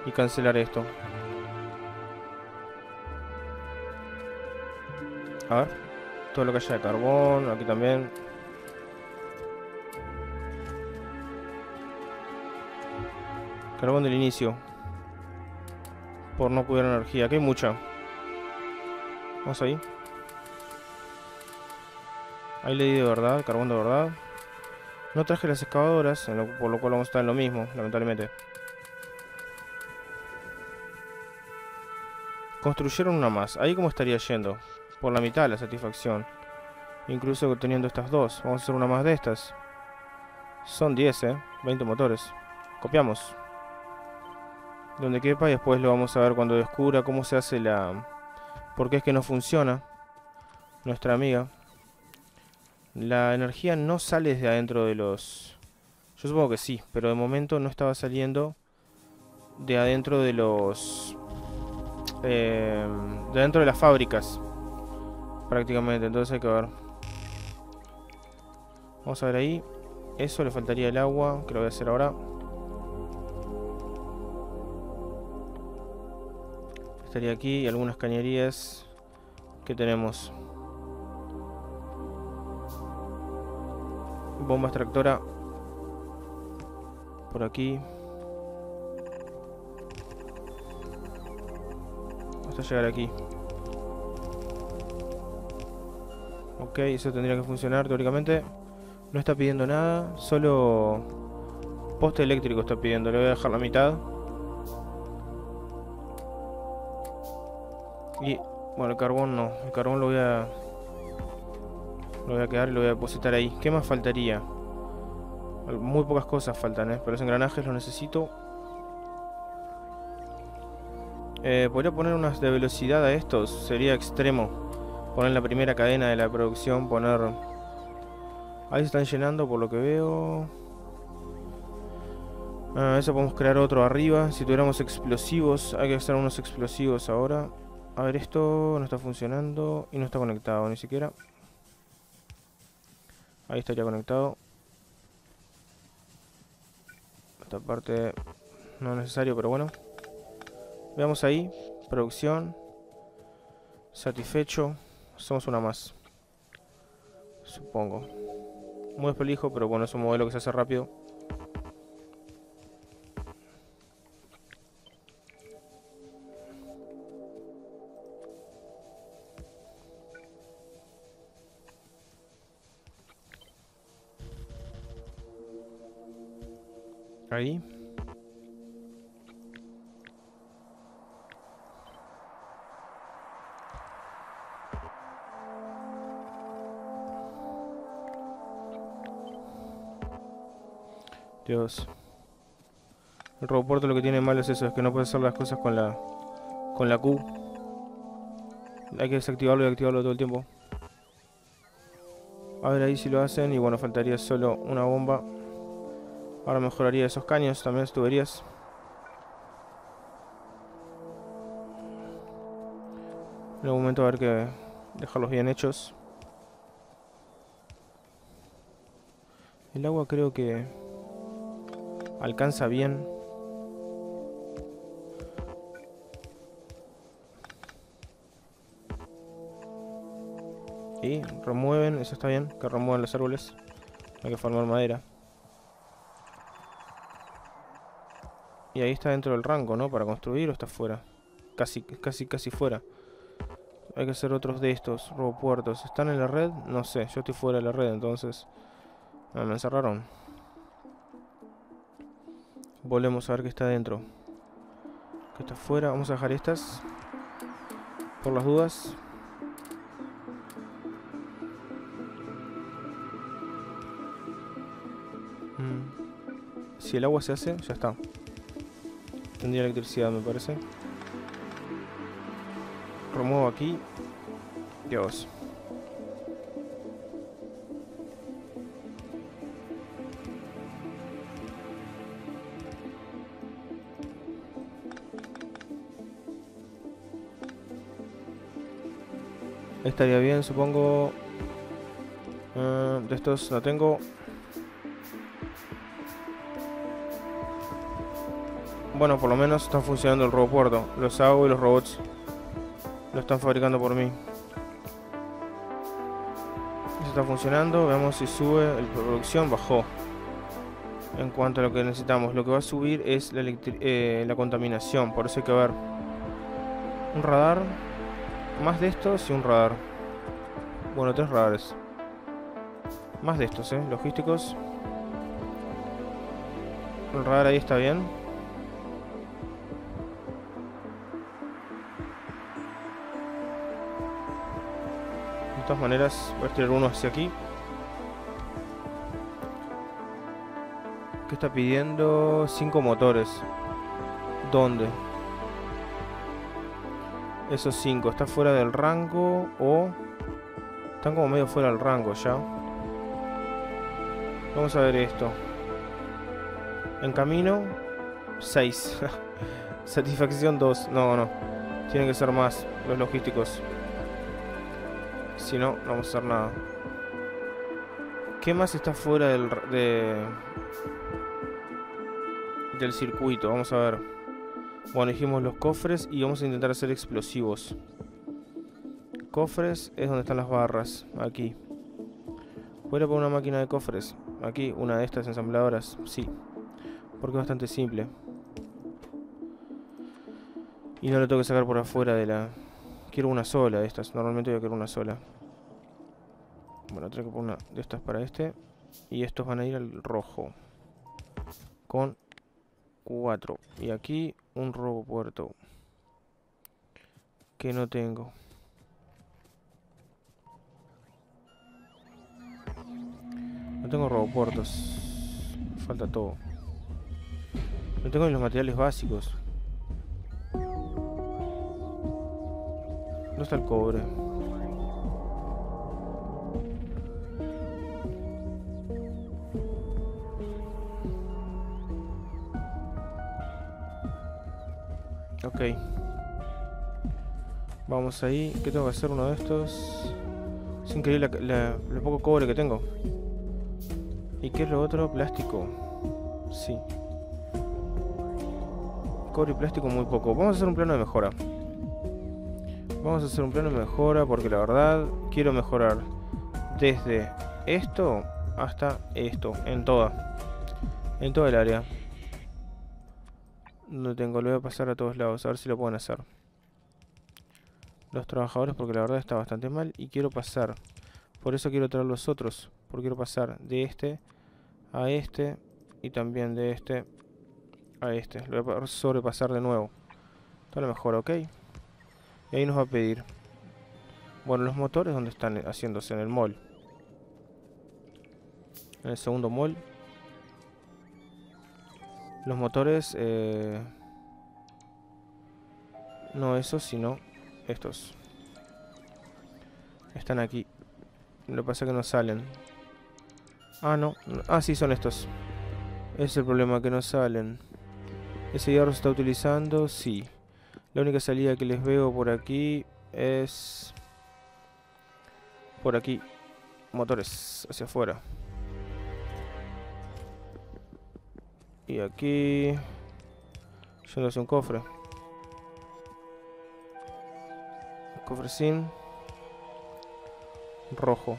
Y cancelar esto. A ver, todo lo que haya de carbón, aquí también. Carbón del inicio. Por no cuidar energía, aquí hay mucha. Vamos ahí. Ahí le di de verdad, carbón de verdad. No traje las excavadoras, por lo cual vamos a estar en lo mismo, lamentablemente. Construyeron una más. Ahí como estaría yendo. Por la mitad la satisfacción. Incluso teniendo estas dos. Vamos a hacer una más de estas. Son 10, ¿eh? 20 motores. Copiamos. Donde quepa y después lo vamos a ver cuando descubra cómo se hace la porque es que no funciona nuestra amiga. La energía no sale desde adentro de los... Yo supongo que sí, pero de momento no estaba saliendo de adentro de los... Eh, de adentro de las fábricas. Prácticamente, entonces hay que ver. Vamos a ver ahí. Eso le faltaría el agua, que lo voy a hacer ahora. Estaría aquí y algunas cañerías que tenemos. Bomba extractora. Por aquí. hasta llegar aquí. Ok, eso tendría que funcionar teóricamente. No está pidiendo nada, solo poste eléctrico está pidiendo. Le voy a dejar la mitad. Y, bueno, el carbón no. El carbón lo voy a... Lo voy a quedar y lo voy a depositar ahí. ¿Qué más faltaría? Muy pocas cosas faltan, ¿eh? Pero los engranajes los necesito. Eh, podría poner unas de velocidad a estos. Sería extremo. Poner la primera cadena de la producción. Poner... Ahí están llenando por lo que veo. Ah, eso podemos crear otro arriba. Si tuviéramos explosivos. Hay que hacer unos explosivos ahora. A ver, esto no está funcionando. Y no está conectado ni siquiera. Ahí estaría conectado. Esta parte no es necesario, pero bueno. Veamos ahí. Producción. Satisfecho. Somos una más. Supongo. Muy despelijo, pero bueno, es un modelo que se hace rápido. Ahí. Dios. El roboporto lo que tiene malo es eso, es que no puede hacer las cosas con la con la Q. Hay que desactivarlo y activarlo todo el tiempo. A ver ahí si lo hacen y bueno, faltaría solo una bomba. Ahora mejoraría esos caños, también las tuberías. En algún momento a ver que dejarlos bien hechos. El agua creo que alcanza bien. Y remueven, eso está bien, que remuevan los árboles. Hay que formar madera. Y ahí está dentro del rango, ¿no? Para construir o está fuera. Casi, casi, casi fuera. Hay que hacer otros de estos robopuertos. ¿Están en la red? No sé, yo estoy fuera de la red, entonces... Ah, me encerraron. Volvemos a ver qué está dentro. Que está fuera. Vamos a dejar estas. Por las dudas. Mm. Si el agua se hace, ya está. Tendría electricidad, me parece. Remuevo aquí. Dios. Estaría bien, supongo. Uh, de estos no tengo. Bueno, por lo menos está funcionando el robopuerto. Los hago y los robots lo están fabricando por mí. Eso está funcionando. Veamos si sube la producción. Bajó. En cuanto a lo que necesitamos. Lo que va a subir es la, eh, la contaminación. Por eso hay que ver. Un radar. Más de estos y un radar. Bueno, tres radares. Más de estos, eh. Logísticos. El radar ahí está bien. De todas maneras, voy a tirar uno hacia aquí. ¿Qué está pidiendo? Cinco motores. ¿Dónde? Esos cinco. ¿Está fuera del rango o...? Están como medio fuera del rango ya. Vamos a ver esto. En camino, 6. [laughs] Satisfacción 2. No, no. Tienen que ser más los logísticos. Si no, no vamos a hacer nada. ¿Qué más está fuera del, del circuito? Vamos a ver. Bueno, dijimos los cofres y vamos a intentar hacer explosivos. Cofres es donde están las barras. Aquí. ¿Puedo poner una máquina de cofres? Aquí, una de estas ensambladoras. Sí. Porque es bastante simple. Y no lo tengo que sacar por afuera de la... Quiero una sola de estas. Normalmente a querer una sola. Bueno, tengo que poner una de estas para este. Y estos van a ir al rojo. Con 4. Y aquí un robo puerto. Que no tengo. No tengo robopuertos. Falta todo. No tengo ni los materiales básicos. ¿Dónde está el cobre? Ok. Vamos ahí. ¿Qué tengo que hacer? Uno de estos. Es increíble la, lo poco cobre que tengo. ¿Y qué es lo otro? Plástico. Sí. Cobre y plástico muy poco. Vamos a hacer un plano de mejora. Vamos a hacer un plano de mejora porque la verdad quiero mejorar desde esto hasta esto. En toda. En toda el área. No tengo, lo voy a pasar a todos lados. A ver si lo pueden hacer. Los trabajadores porque la verdad está bastante mal. Y quiero pasar. Por eso quiero traer los otros. Porque quiero pasar de este a este. Y también de este a este. Lo voy a sobrepasar de nuevo. Todo lo mejor, ¿ok? Y ahí nos va a pedir. Bueno, los motores, ¿dónde están haciéndose? En el mall. En el segundo mall. Los motores... Eh, no esos, sino estos. Están aquí. Lo que pasa es que no salen. Ah, no. Ah, sí, son estos. Es el problema, que no salen. ¿Ese hierro se está utilizando? Sí. La única salida que les veo por aquí es... Por aquí. Motores hacia afuera. Y aquí... Yendo hacia un cofre. Cofre sin... Rojo.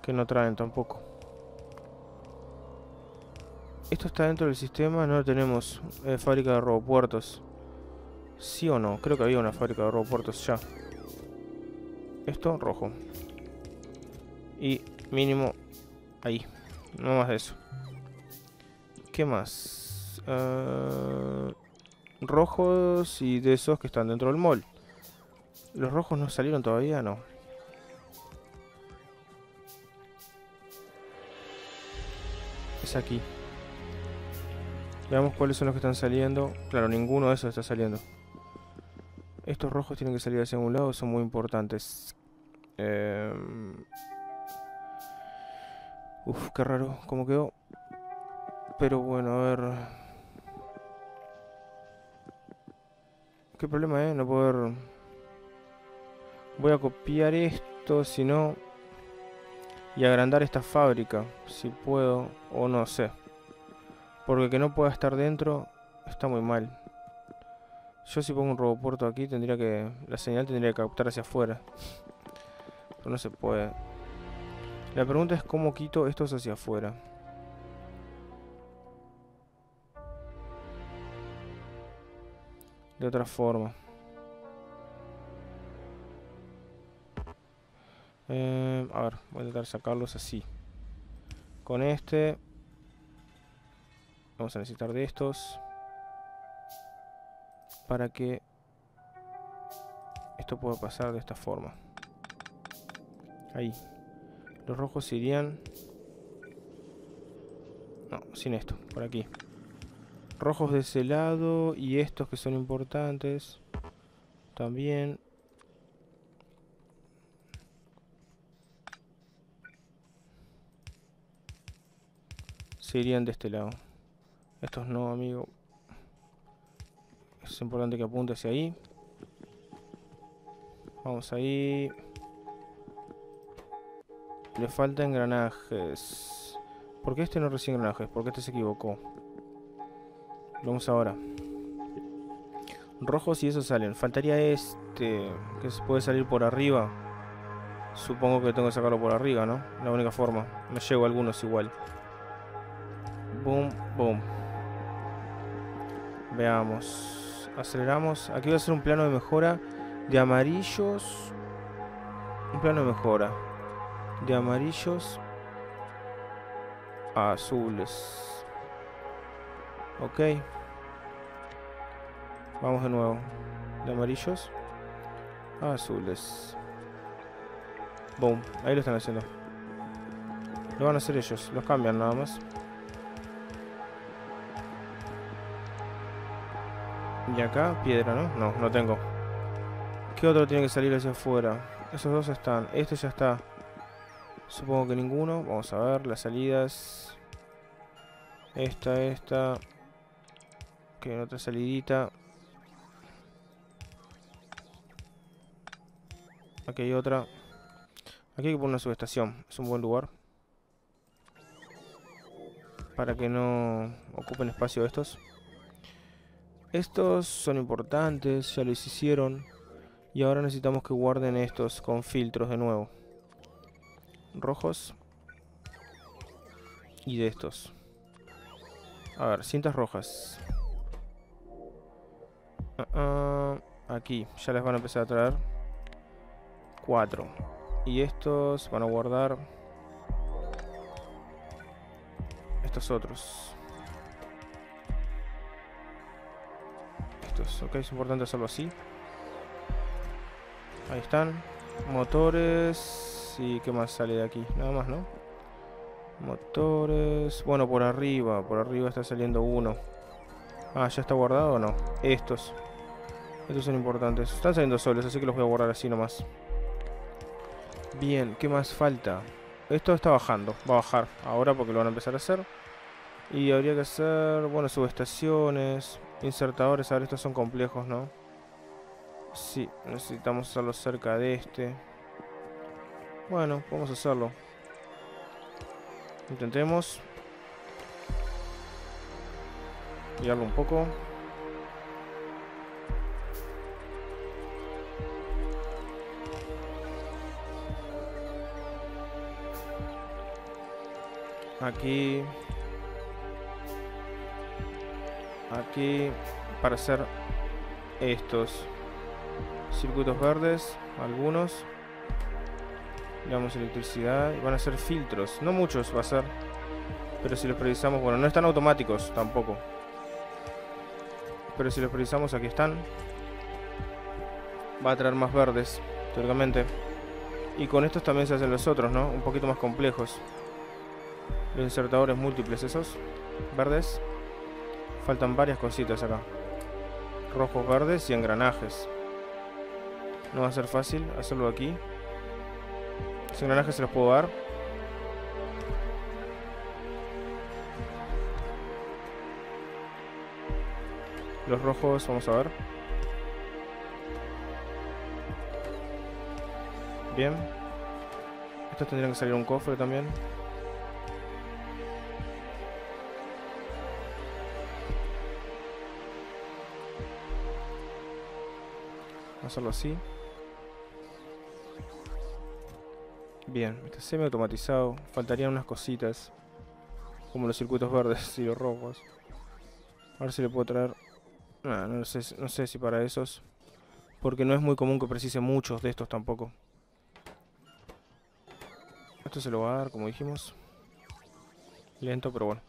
Que no traen tampoco. Esto está dentro del sistema, no tenemos eh, fábrica de robopuertos. ¿Sí o no? Creo que había una fábrica de robopuertos ya. Esto, rojo. Y mínimo ahí. No más de eso. ¿Qué más? Uh, rojos y de esos que están dentro del mall. ¿Los rojos no salieron todavía? No. Es aquí. Veamos cuáles son los que están saliendo. Claro, ninguno de esos está saliendo. Estos rojos tienen que salir hacia un lado, son muy importantes. Eh... Uf, qué raro cómo quedó. Pero bueno, a ver... Qué problema, ¿eh? No poder... Voy a copiar esto, si no... Y agrandar esta fábrica, si puedo, o no sé. Porque que no pueda estar dentro está muy mal. Yo si pongo un robopuerto aquí tendría que... La señal tendría que captar hacia afuera. Pero no se puede. La pregunta es cómo quito estos hacia afuera. De otra forma. Eh, a ver, voy a intentar sacarlos así. Con este Vamos a necesitar de estos. Para que esto pueda pasar de esta forma. Ahí. Los rojos irían... No, sin esto, por aquí. Rojos de ese lado y estos que son importantes. También. Se irían de este lado. Estos no, amigo. Es importante que apunte hacia ahí. Vamos ahí. Le falta engranajes. ¿Por qué este no recibe engranajes? ¿Por qué este se equivocó? Vamos ahora. Rojos y esos salen. Faltaría este. Que se puede salir por arriba. Supongo que tengo que sacarlo por arriba, ¿no? La única forma. Me llevo algunos igual. Boom, boom. Veamos. Aceleramos. Aquí voy a hacer un plano de mejora de amarillos. Un plano de mejora. De amarillos a azules. Ok. Vamos de nuevo. De amarillos a azules. Boom. Ahí lo están haciendo. Lo van a hacer ellos. Los cambian nada más. Y acá, piedra, ¿no? No, no tengo. ¿Qué otro tiene que salir hacia afuera? Esos dos están. Este ya está. Supongo que ninguno. Vamos a ver las salidas. Esta, esta. Que otra salidita. Aquí hay otra. Aquí hay que poner una subestación. Es un buen lugar. Para que no ocupen espacio estos. Estos son importantes, ya los hicieron. Y ahora necesitamos que guarden estos con filtros de nuevo. Rojos. Y de estos. A ver, cintas rojas. Ah, ah, aquí, ya les van a empezar a traer. Cuatro. Y estos van a guardar. Estos otros. Ok, es importante hacerlo así. Ahí están. Motores. ¿Y qué más sale de aquí? Nada más, ¿no? Motores. Bueno, por arriba. Por arriba está saliendo uno. Ah, ¿ya está guardado o no? Estos. Estos son importantes. Están saliendo solos, así que los voy a guardar así nomás. Bien, ¿qué más falta? Esto está bajando. Va a bajar ahora porque lo van a empezar a hacer. Y habría que hacer, bueno, subestaciones. Insertadores, a ver, estos son complejos, ¿no? Sí, necesitamos hacerlo cerca de este. Bueno, vamos a hacerlo. Intentemos. Guiarlo un poco. Aquí aquí para hacer estos circuitos verdes, algunos. Le damos electricidad. Van a ser filtros. No muchos va a ser. Pero si los precisamos, bueno, no están automáticos tampoco. Pero si los precisamos, aquí están. Va a traer más verdes, teóricamente. Y con estos también se hacen los otros, ¿no? Un poquito más complejos. Los insertadores múltiples esos. Verdes. Faltan varias cositas acá. Rojos, verdes y engranajes. No va a ser fácil hacerlo aquí. Los engranajes se los puedo dar. Los rojos, vamos a ver. Bien. Estos tendrían que salir un cofre también. Hacerlo así. Bien, está semi automatizado. Faltarían unas cositas. Como los circuitos verdes y los rojos. A ver si le puedo traer... no, sé, no sé si para esos. Porque no es muy común que precise muchos de estos tampoco. Esto se lo va a dar, como dijimos. Lento, pero bueno.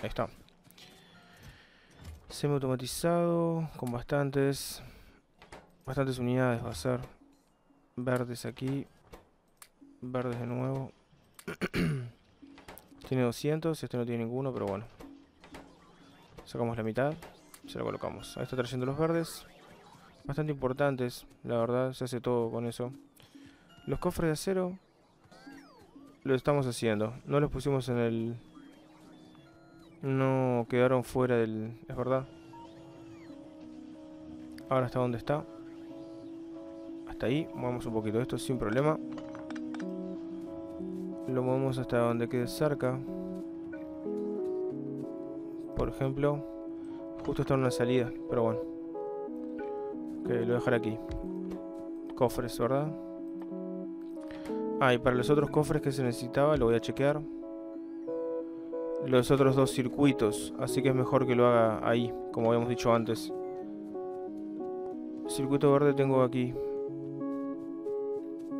Ahí está. Semi automatizado con bastantes bastantes unidades. Va a ser verdes aquí verdes de nuevo. [clears throat] Tiene 200 este no tiene ninguno pero bueno. Sacamos la mitad se lo colocamos. Ahí está trayendo los verdes. Bastante importantes la verdad se hace todo con eso. Los cofres de acero lo estamos haciendo. No los pusimos en el no quedaron fuera del... Es verdad. Ahora está donde está. Hasta ahí. Movemos un poquito esto sin problema. Lo movemos hasta donde quede cerca. Por ejemplo. Justo está en una salida. Pero bueno. Ok, lo voy a dejar aquí. Cofres, ¿verdad? Ah, y para los otros cofres que se necesitaba, lo voy a chequear. Los otros dos circuitos. Así que es mejor que lo haga ahí, como habíamos dicho antes. Circuito verde tengo aquí.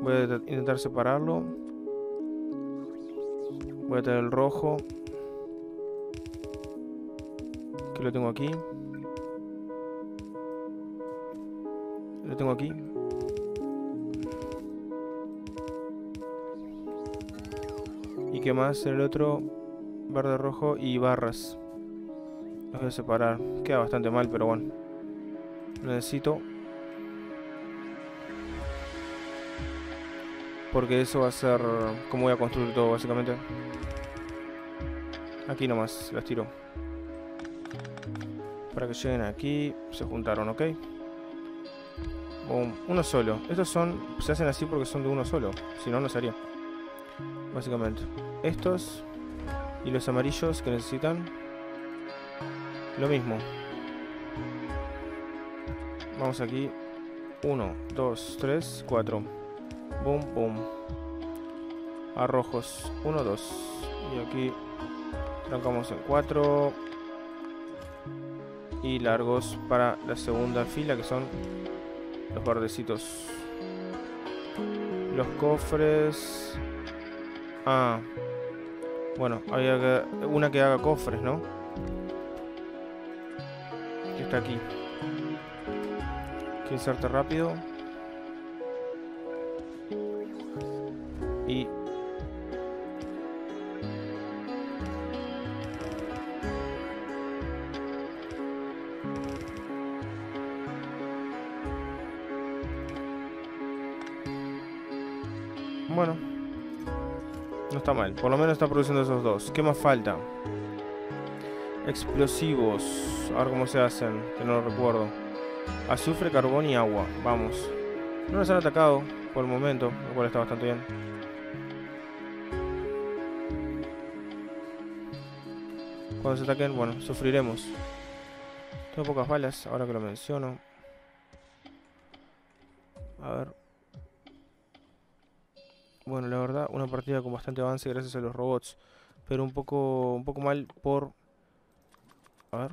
Voy a intentar separarlo. Voy a tener el rojo. Que lo tengo aquí. Lo tengo aquí. ¿Y qué más? El otro verde, rojo y barras. Los voy a separar. Queda bastante mal, pero bueno. Necesito Porque eso va a ser como voy a construir todo, básicamente. Aquí nomás las tiro. Para que lleguen aquí. Se juntaron, ¿ok? Uno solo. Estos son... Se hacen así porque son de uno solo. Si no, no se haría. Básicamente. Estos. Y los amarillos que necesitan. Lo mismo. Vamos aquí. Uno, dos, tres, cuatro. Boom, boom. A rojos. 1, 2. Y aquí trancamos en 4. Y largos para la segunda fila, que son los bordecitos. Los cofres. Ah. Bueno, había una que haga cofres, ¿no? Que está aquí. Que inserte rápido. Y... está mal. Por lo menos está produciendo esos dos. ¿Qué más falta? Explosivos. A ver cómo se hacen. Que no lo recuerdo. Azufre, carbón y agua. Vamos. No nos han atacado por el momento. Lo cual está bastante bien. Cuando se ataquen, bueno, sufriremos. Tengo pocas balas, ahora que lo menciono. A ver. Bueno, la verdad, una partida con bastante avance gracias a los robots. Pero un poco, un poco mal por... A ver.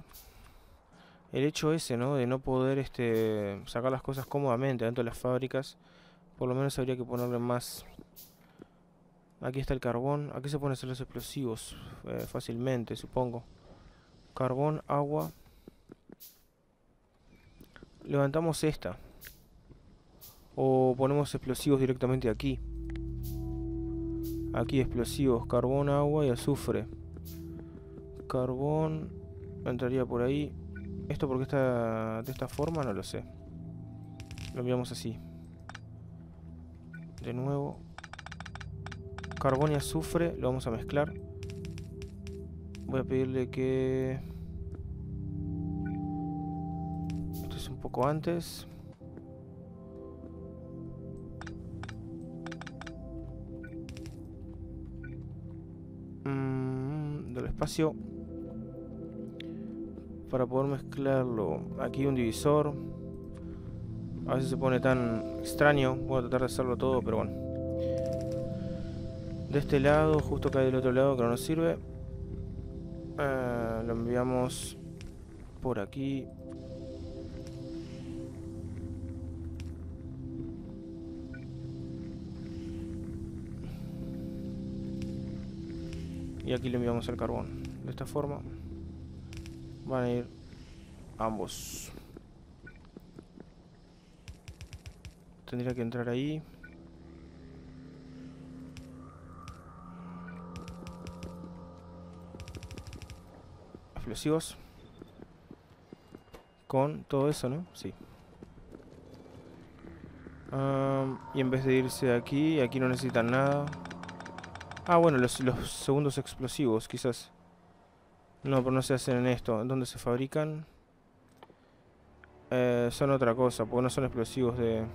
El hecho ese, ¿no? De no poder este, sacar las cosas cómodamente dentro de las fábricas. Por lo menos habría que ponerle más Aquí está el carbón. Aquí se pueden hacer los explosivos eh, fácilmente, supongo. Carbón, agua. Levantamos esta. O ponemos explosivos directamente aquí. Aquí explosivos, carbón, agua y azufre. Carbón entraría por ahí. Esto porque está de esta forma no lo sé. Lo enviamos así. De nuevo carbón y azufre lo vamos a mezclar. Voy a pedirle que... Esto es un poco antes. Para poder mezclarlo. Aquí un divisor. A veces se pone tan extraño. Voy a tratar de hacerlo todo, pero bueno de este lado, justo acá del otro lado que no nos sirve. Eh, lo enviamos por aquí. Y aquí le enviamos el carbón. De esta forma van a ir ambos. Tendría que entrar ahí. explosivos. Con todo eso, ¿no? Sí. y en vez de irse aquí, aquí no necesitan nada. Ah, bueno, los, segundos explosivos, quizás. No, pero no se hacen en esto. ¿En dónde se fabrican? Eh, son otra cosa, porque no son explosivos de...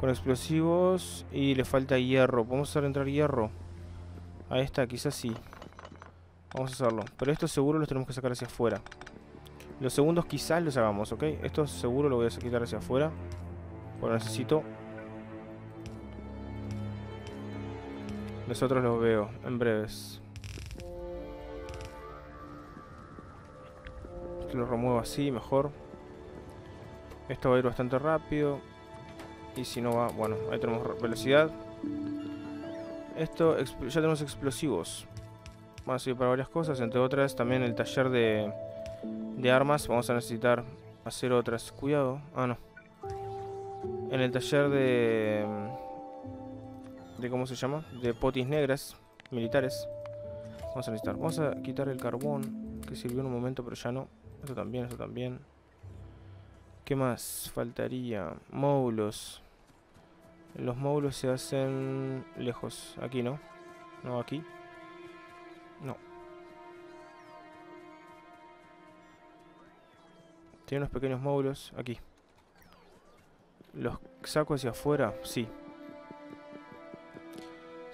Con explosivos y le falta hierro. ¿Podemos hacer entrar hierro? Ahí está, quizás sí. Vamos a hacerlo. Pero estos seguro los tenemos que sacar hacia afuera. Los segundos quizás los hagamos, ¿ok? Esto seguro lo voy a quitar hacia afuera. Porque necesito... Nosotros los veo en breves. Lo remuevo así, mejor. Esto va a ir bastante rápido. Y si no va... Bueno, ahí tenemos velocidad. Esto... Ya tenemos explosivos. Van a servir para varias cosas. Entre otras, también el taller de, de armas. Vamos a necesitar hacer otras. Cuidado. Ah, no. En el taller de de ¿Cómo se llama? De potis negras militares. Vamos a necesitar. Vamos a quitar el carbón que sirvió en un momento, pero ya no. Eso también, eso también. ¿Qué más? Faltaría módulos. Los módulos se hacen lejos. Aquí, ¿no? No, aquí. No. Tiene unos pequeños módulos aquí. ¿Los saco hacia afuera? Sí.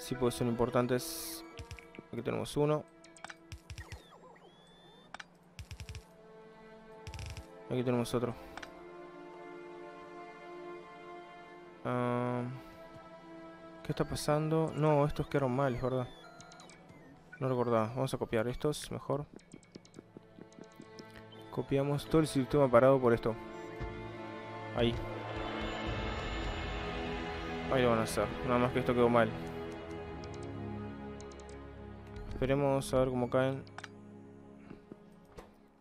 Sí, porque son importantes. Aquí tenemos uno. Aquí tenemos otro. ¿Qué está pasando? No, estos quedaron mal, es verdad. No recordaba. Vamos a copiar estos, mejor. Copiamos todo el sistema parado por esto. Ahí. Ahí lo van a hacer. Nada más que esto quedó mal. Esperemos a ver cómo caen.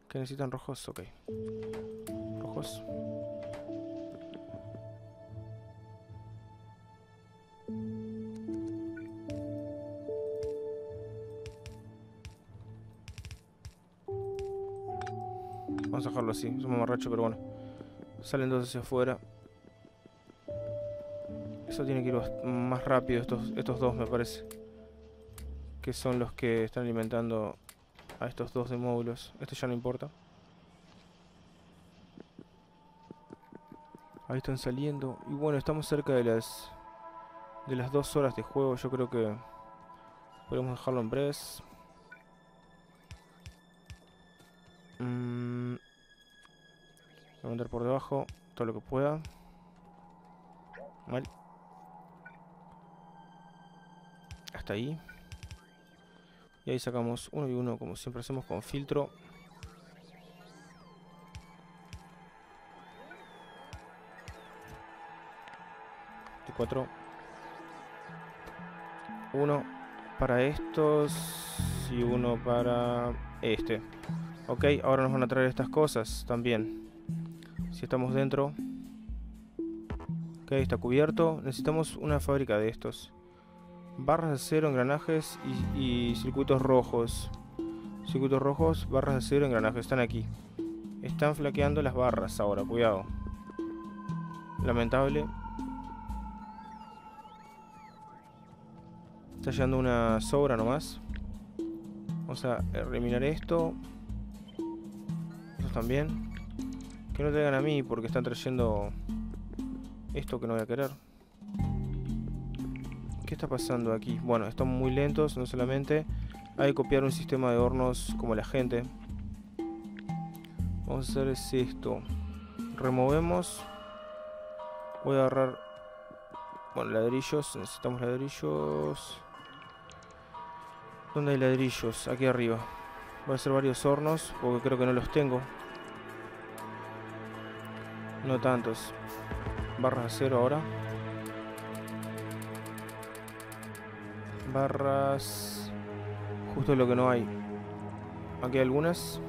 ¿Qué necesitan rojos? Ok. Rojos. Vamos a dejarlo así, es un mamarracho, pero bueno. Salen dos hacia afuera. Eso tiene que ir más rápido, estos, estos dos me parece. Que son los que están alimentando a estos dos de módulos. Esto ya no importa. Ahí están saliendo. Y bueno, estamos cerca de las de las dos horas de juego. Yo creo que podemos dejarlo en breves. Mm. Voy a mandar por debajo todo lo que pueda. Mal. Hasta ahí. Ahí sacamos uno y uno como siempre hacemos con filtro. De cuatro. Uno para estos y uno para este. Ok, ahora nos van a traer estas cosas también. Si estamos dentro. Ok, está cubierto. Necesitamos una fábrica de estos. Barras de acero, engranajes y, circuitos rojos. Circuitos rojos, barras de acero, engranajes. Están aquí. Están flaqueando las barras ahora, cuidado. Lamentable. Está llegando una sobra nomás. Vamos a eliminar esto también. Que no traigan a mí porque están trayendo esto que no voy a querer. ¿Qué está pasando aquí? Bueno, están muy lentos, no solamente. Hay que copiar un sistema de hornos como la gente. Vamos a hacer es esto. Removemos. Voy a agarrar... Bueno, ladrillos. Necesitamos ladrillos. ¿Dónde hay ladrillos? Aquí arriba. Voy a hacer varios hornos porque creo que no los tengo. No tantos. Barras de acero ahora. Barras... Justo lo que no hay. Aquí hay algunas.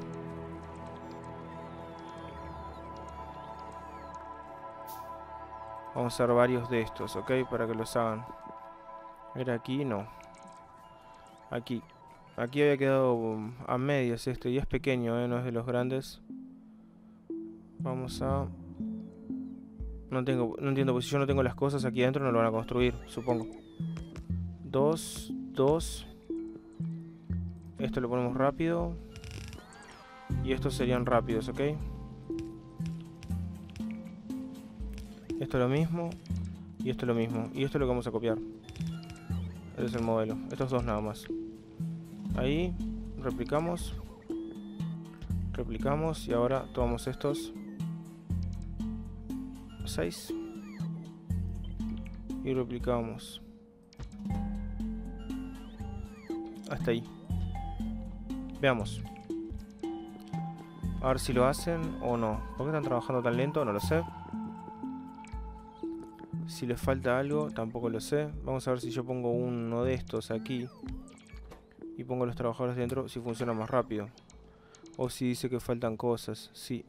Vamos a hacer varios de estos, ¿ok? Para que los hagan. Era aquí, no. Aquí. Aquí había quedado a medias este. Y es pequeño, ¿eh? No es de los grandes. Vamos a... No tengo, no entiendo, pues si yo no tengo las cosas aquí adentro no lo van a construir, supongo. Dos, dos. Esto lo ponemos rápido. Y estos serían rápidos, ¿ok? Esto es lo mismo. Y esto es lo mismo. Y esto es lo que vamos a copiar. Este es el modelo. Estos dos nada más. Ahí. Replicamos. Replicamos. Y ahora tomamos estos. 6 y replicamos hasta ahí veamos A ver si lo hacen o no. ¿Por qué están trabajando tan lento? No lo sé. Si les falta algo, tampoco lo sé. Vamos a ver si yo pongo uno de estos aquí. Y pongo los trabajadores dentro, si funciona más rápido. O si dice que faltan cosas. Sí.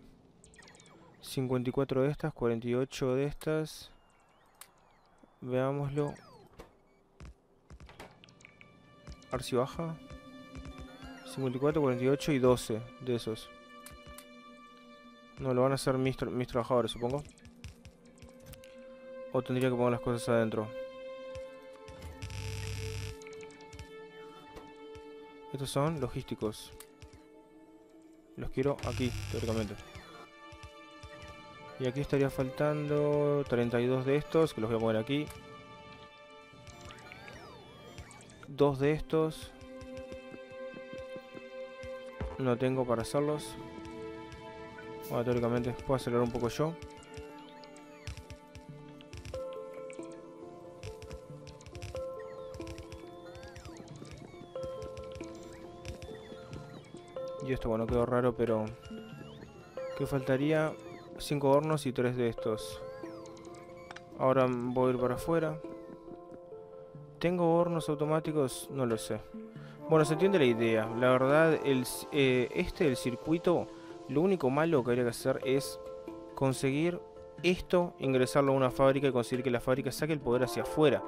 54 de estas, 48 de estas. Veámoslo. A si baja. 54, 48 y 12 de esos. No, lo van a hacer mis, mis trabajadores, supongo. O tendría que poner las cosas adentro. Estos son logísticos. Los quiero aquí, teóricamente. Y aquí estaría faltando 32 de estos, que los voy a poner aquí. Dos de estos. No tengo para hacerlos. Bueno, teóricamente puedo acelerar un poco yo. Y esto, bueno, quedó raro, pero... ¿Qué faltaría? 5 hornos y 3 de estos. Ahora voy a ir para afuera. ¿Tengo hornos automáticos? No lo sé. Bueno, se entiende la idea. La verdad, eh, este, el circuito, lo único malo que habría que hacer es conseguir esto, ingresarlo a una fábrica y conseguir que la fábrica saque el poder hacia afuera.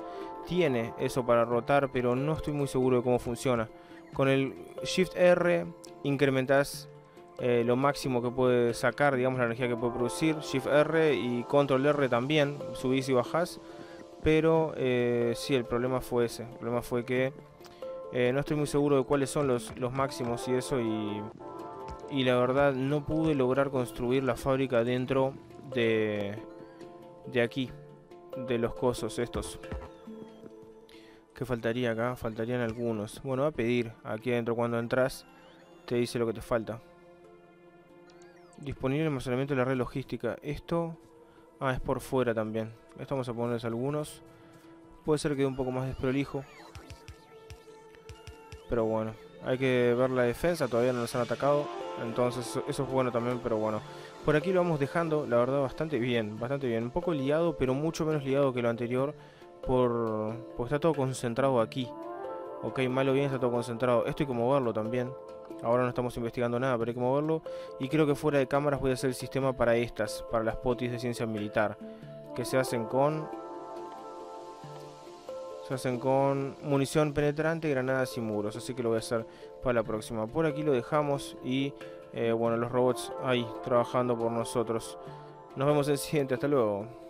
Tiene eso para rotar, pero no estoy muy seguro de cómo funciona. Con el Shift R incrementas eh, lo máximo que puede sacar, digamos, la energía que puede producir. Shift R y Control R también, subís y bajás. Pero eh, sí, el problema fue ese. El problema fue que eh, no estoy muy seguro de cuáles son los, los máximos y eso. Y, la verdad no pude lograr construir la fábrica dentro de, de aquí. De los cosos estos. ¿Qué faltaría acá? Faltarían algunos. Bueno, va a pedir aquí adentro cuando entras. Te dice lo que te falta. Disponible almacenamiento de la red logística. Esto... Ah, es por fuera también. Esto vamos a ponerles algunos. Puede ser que quede un poco más desprolijo. Pero bueno. Hay que ver la defensa. Todavía no nos han atacado. Entonces eso es bueno también, pero bueno. Por aquí lo vamos dejando, la verdad, bastante bien. Bastante bien. Un poco liado, pero mucho menos liado que lo anterior. Por... Porque está todo concentrado aquí. Ok, malo bien está todo concentrado. Esto hay que moverlo también. Ahora no estamos investigando nada, pero hay que moverlo. Y creo que fuera de cámaras voy a hacer el sistema para estas, para las potis de ciencia militar. Que se hacen con... Se hacen con munición penetrante, granadas y muros. Así que lo voy a hacer para la próxima. Por aquí lo dejamos y... Eh, bueno, los robots ahí trabajando por nosotros. Nos vemos en el siguiente. Hasta luego.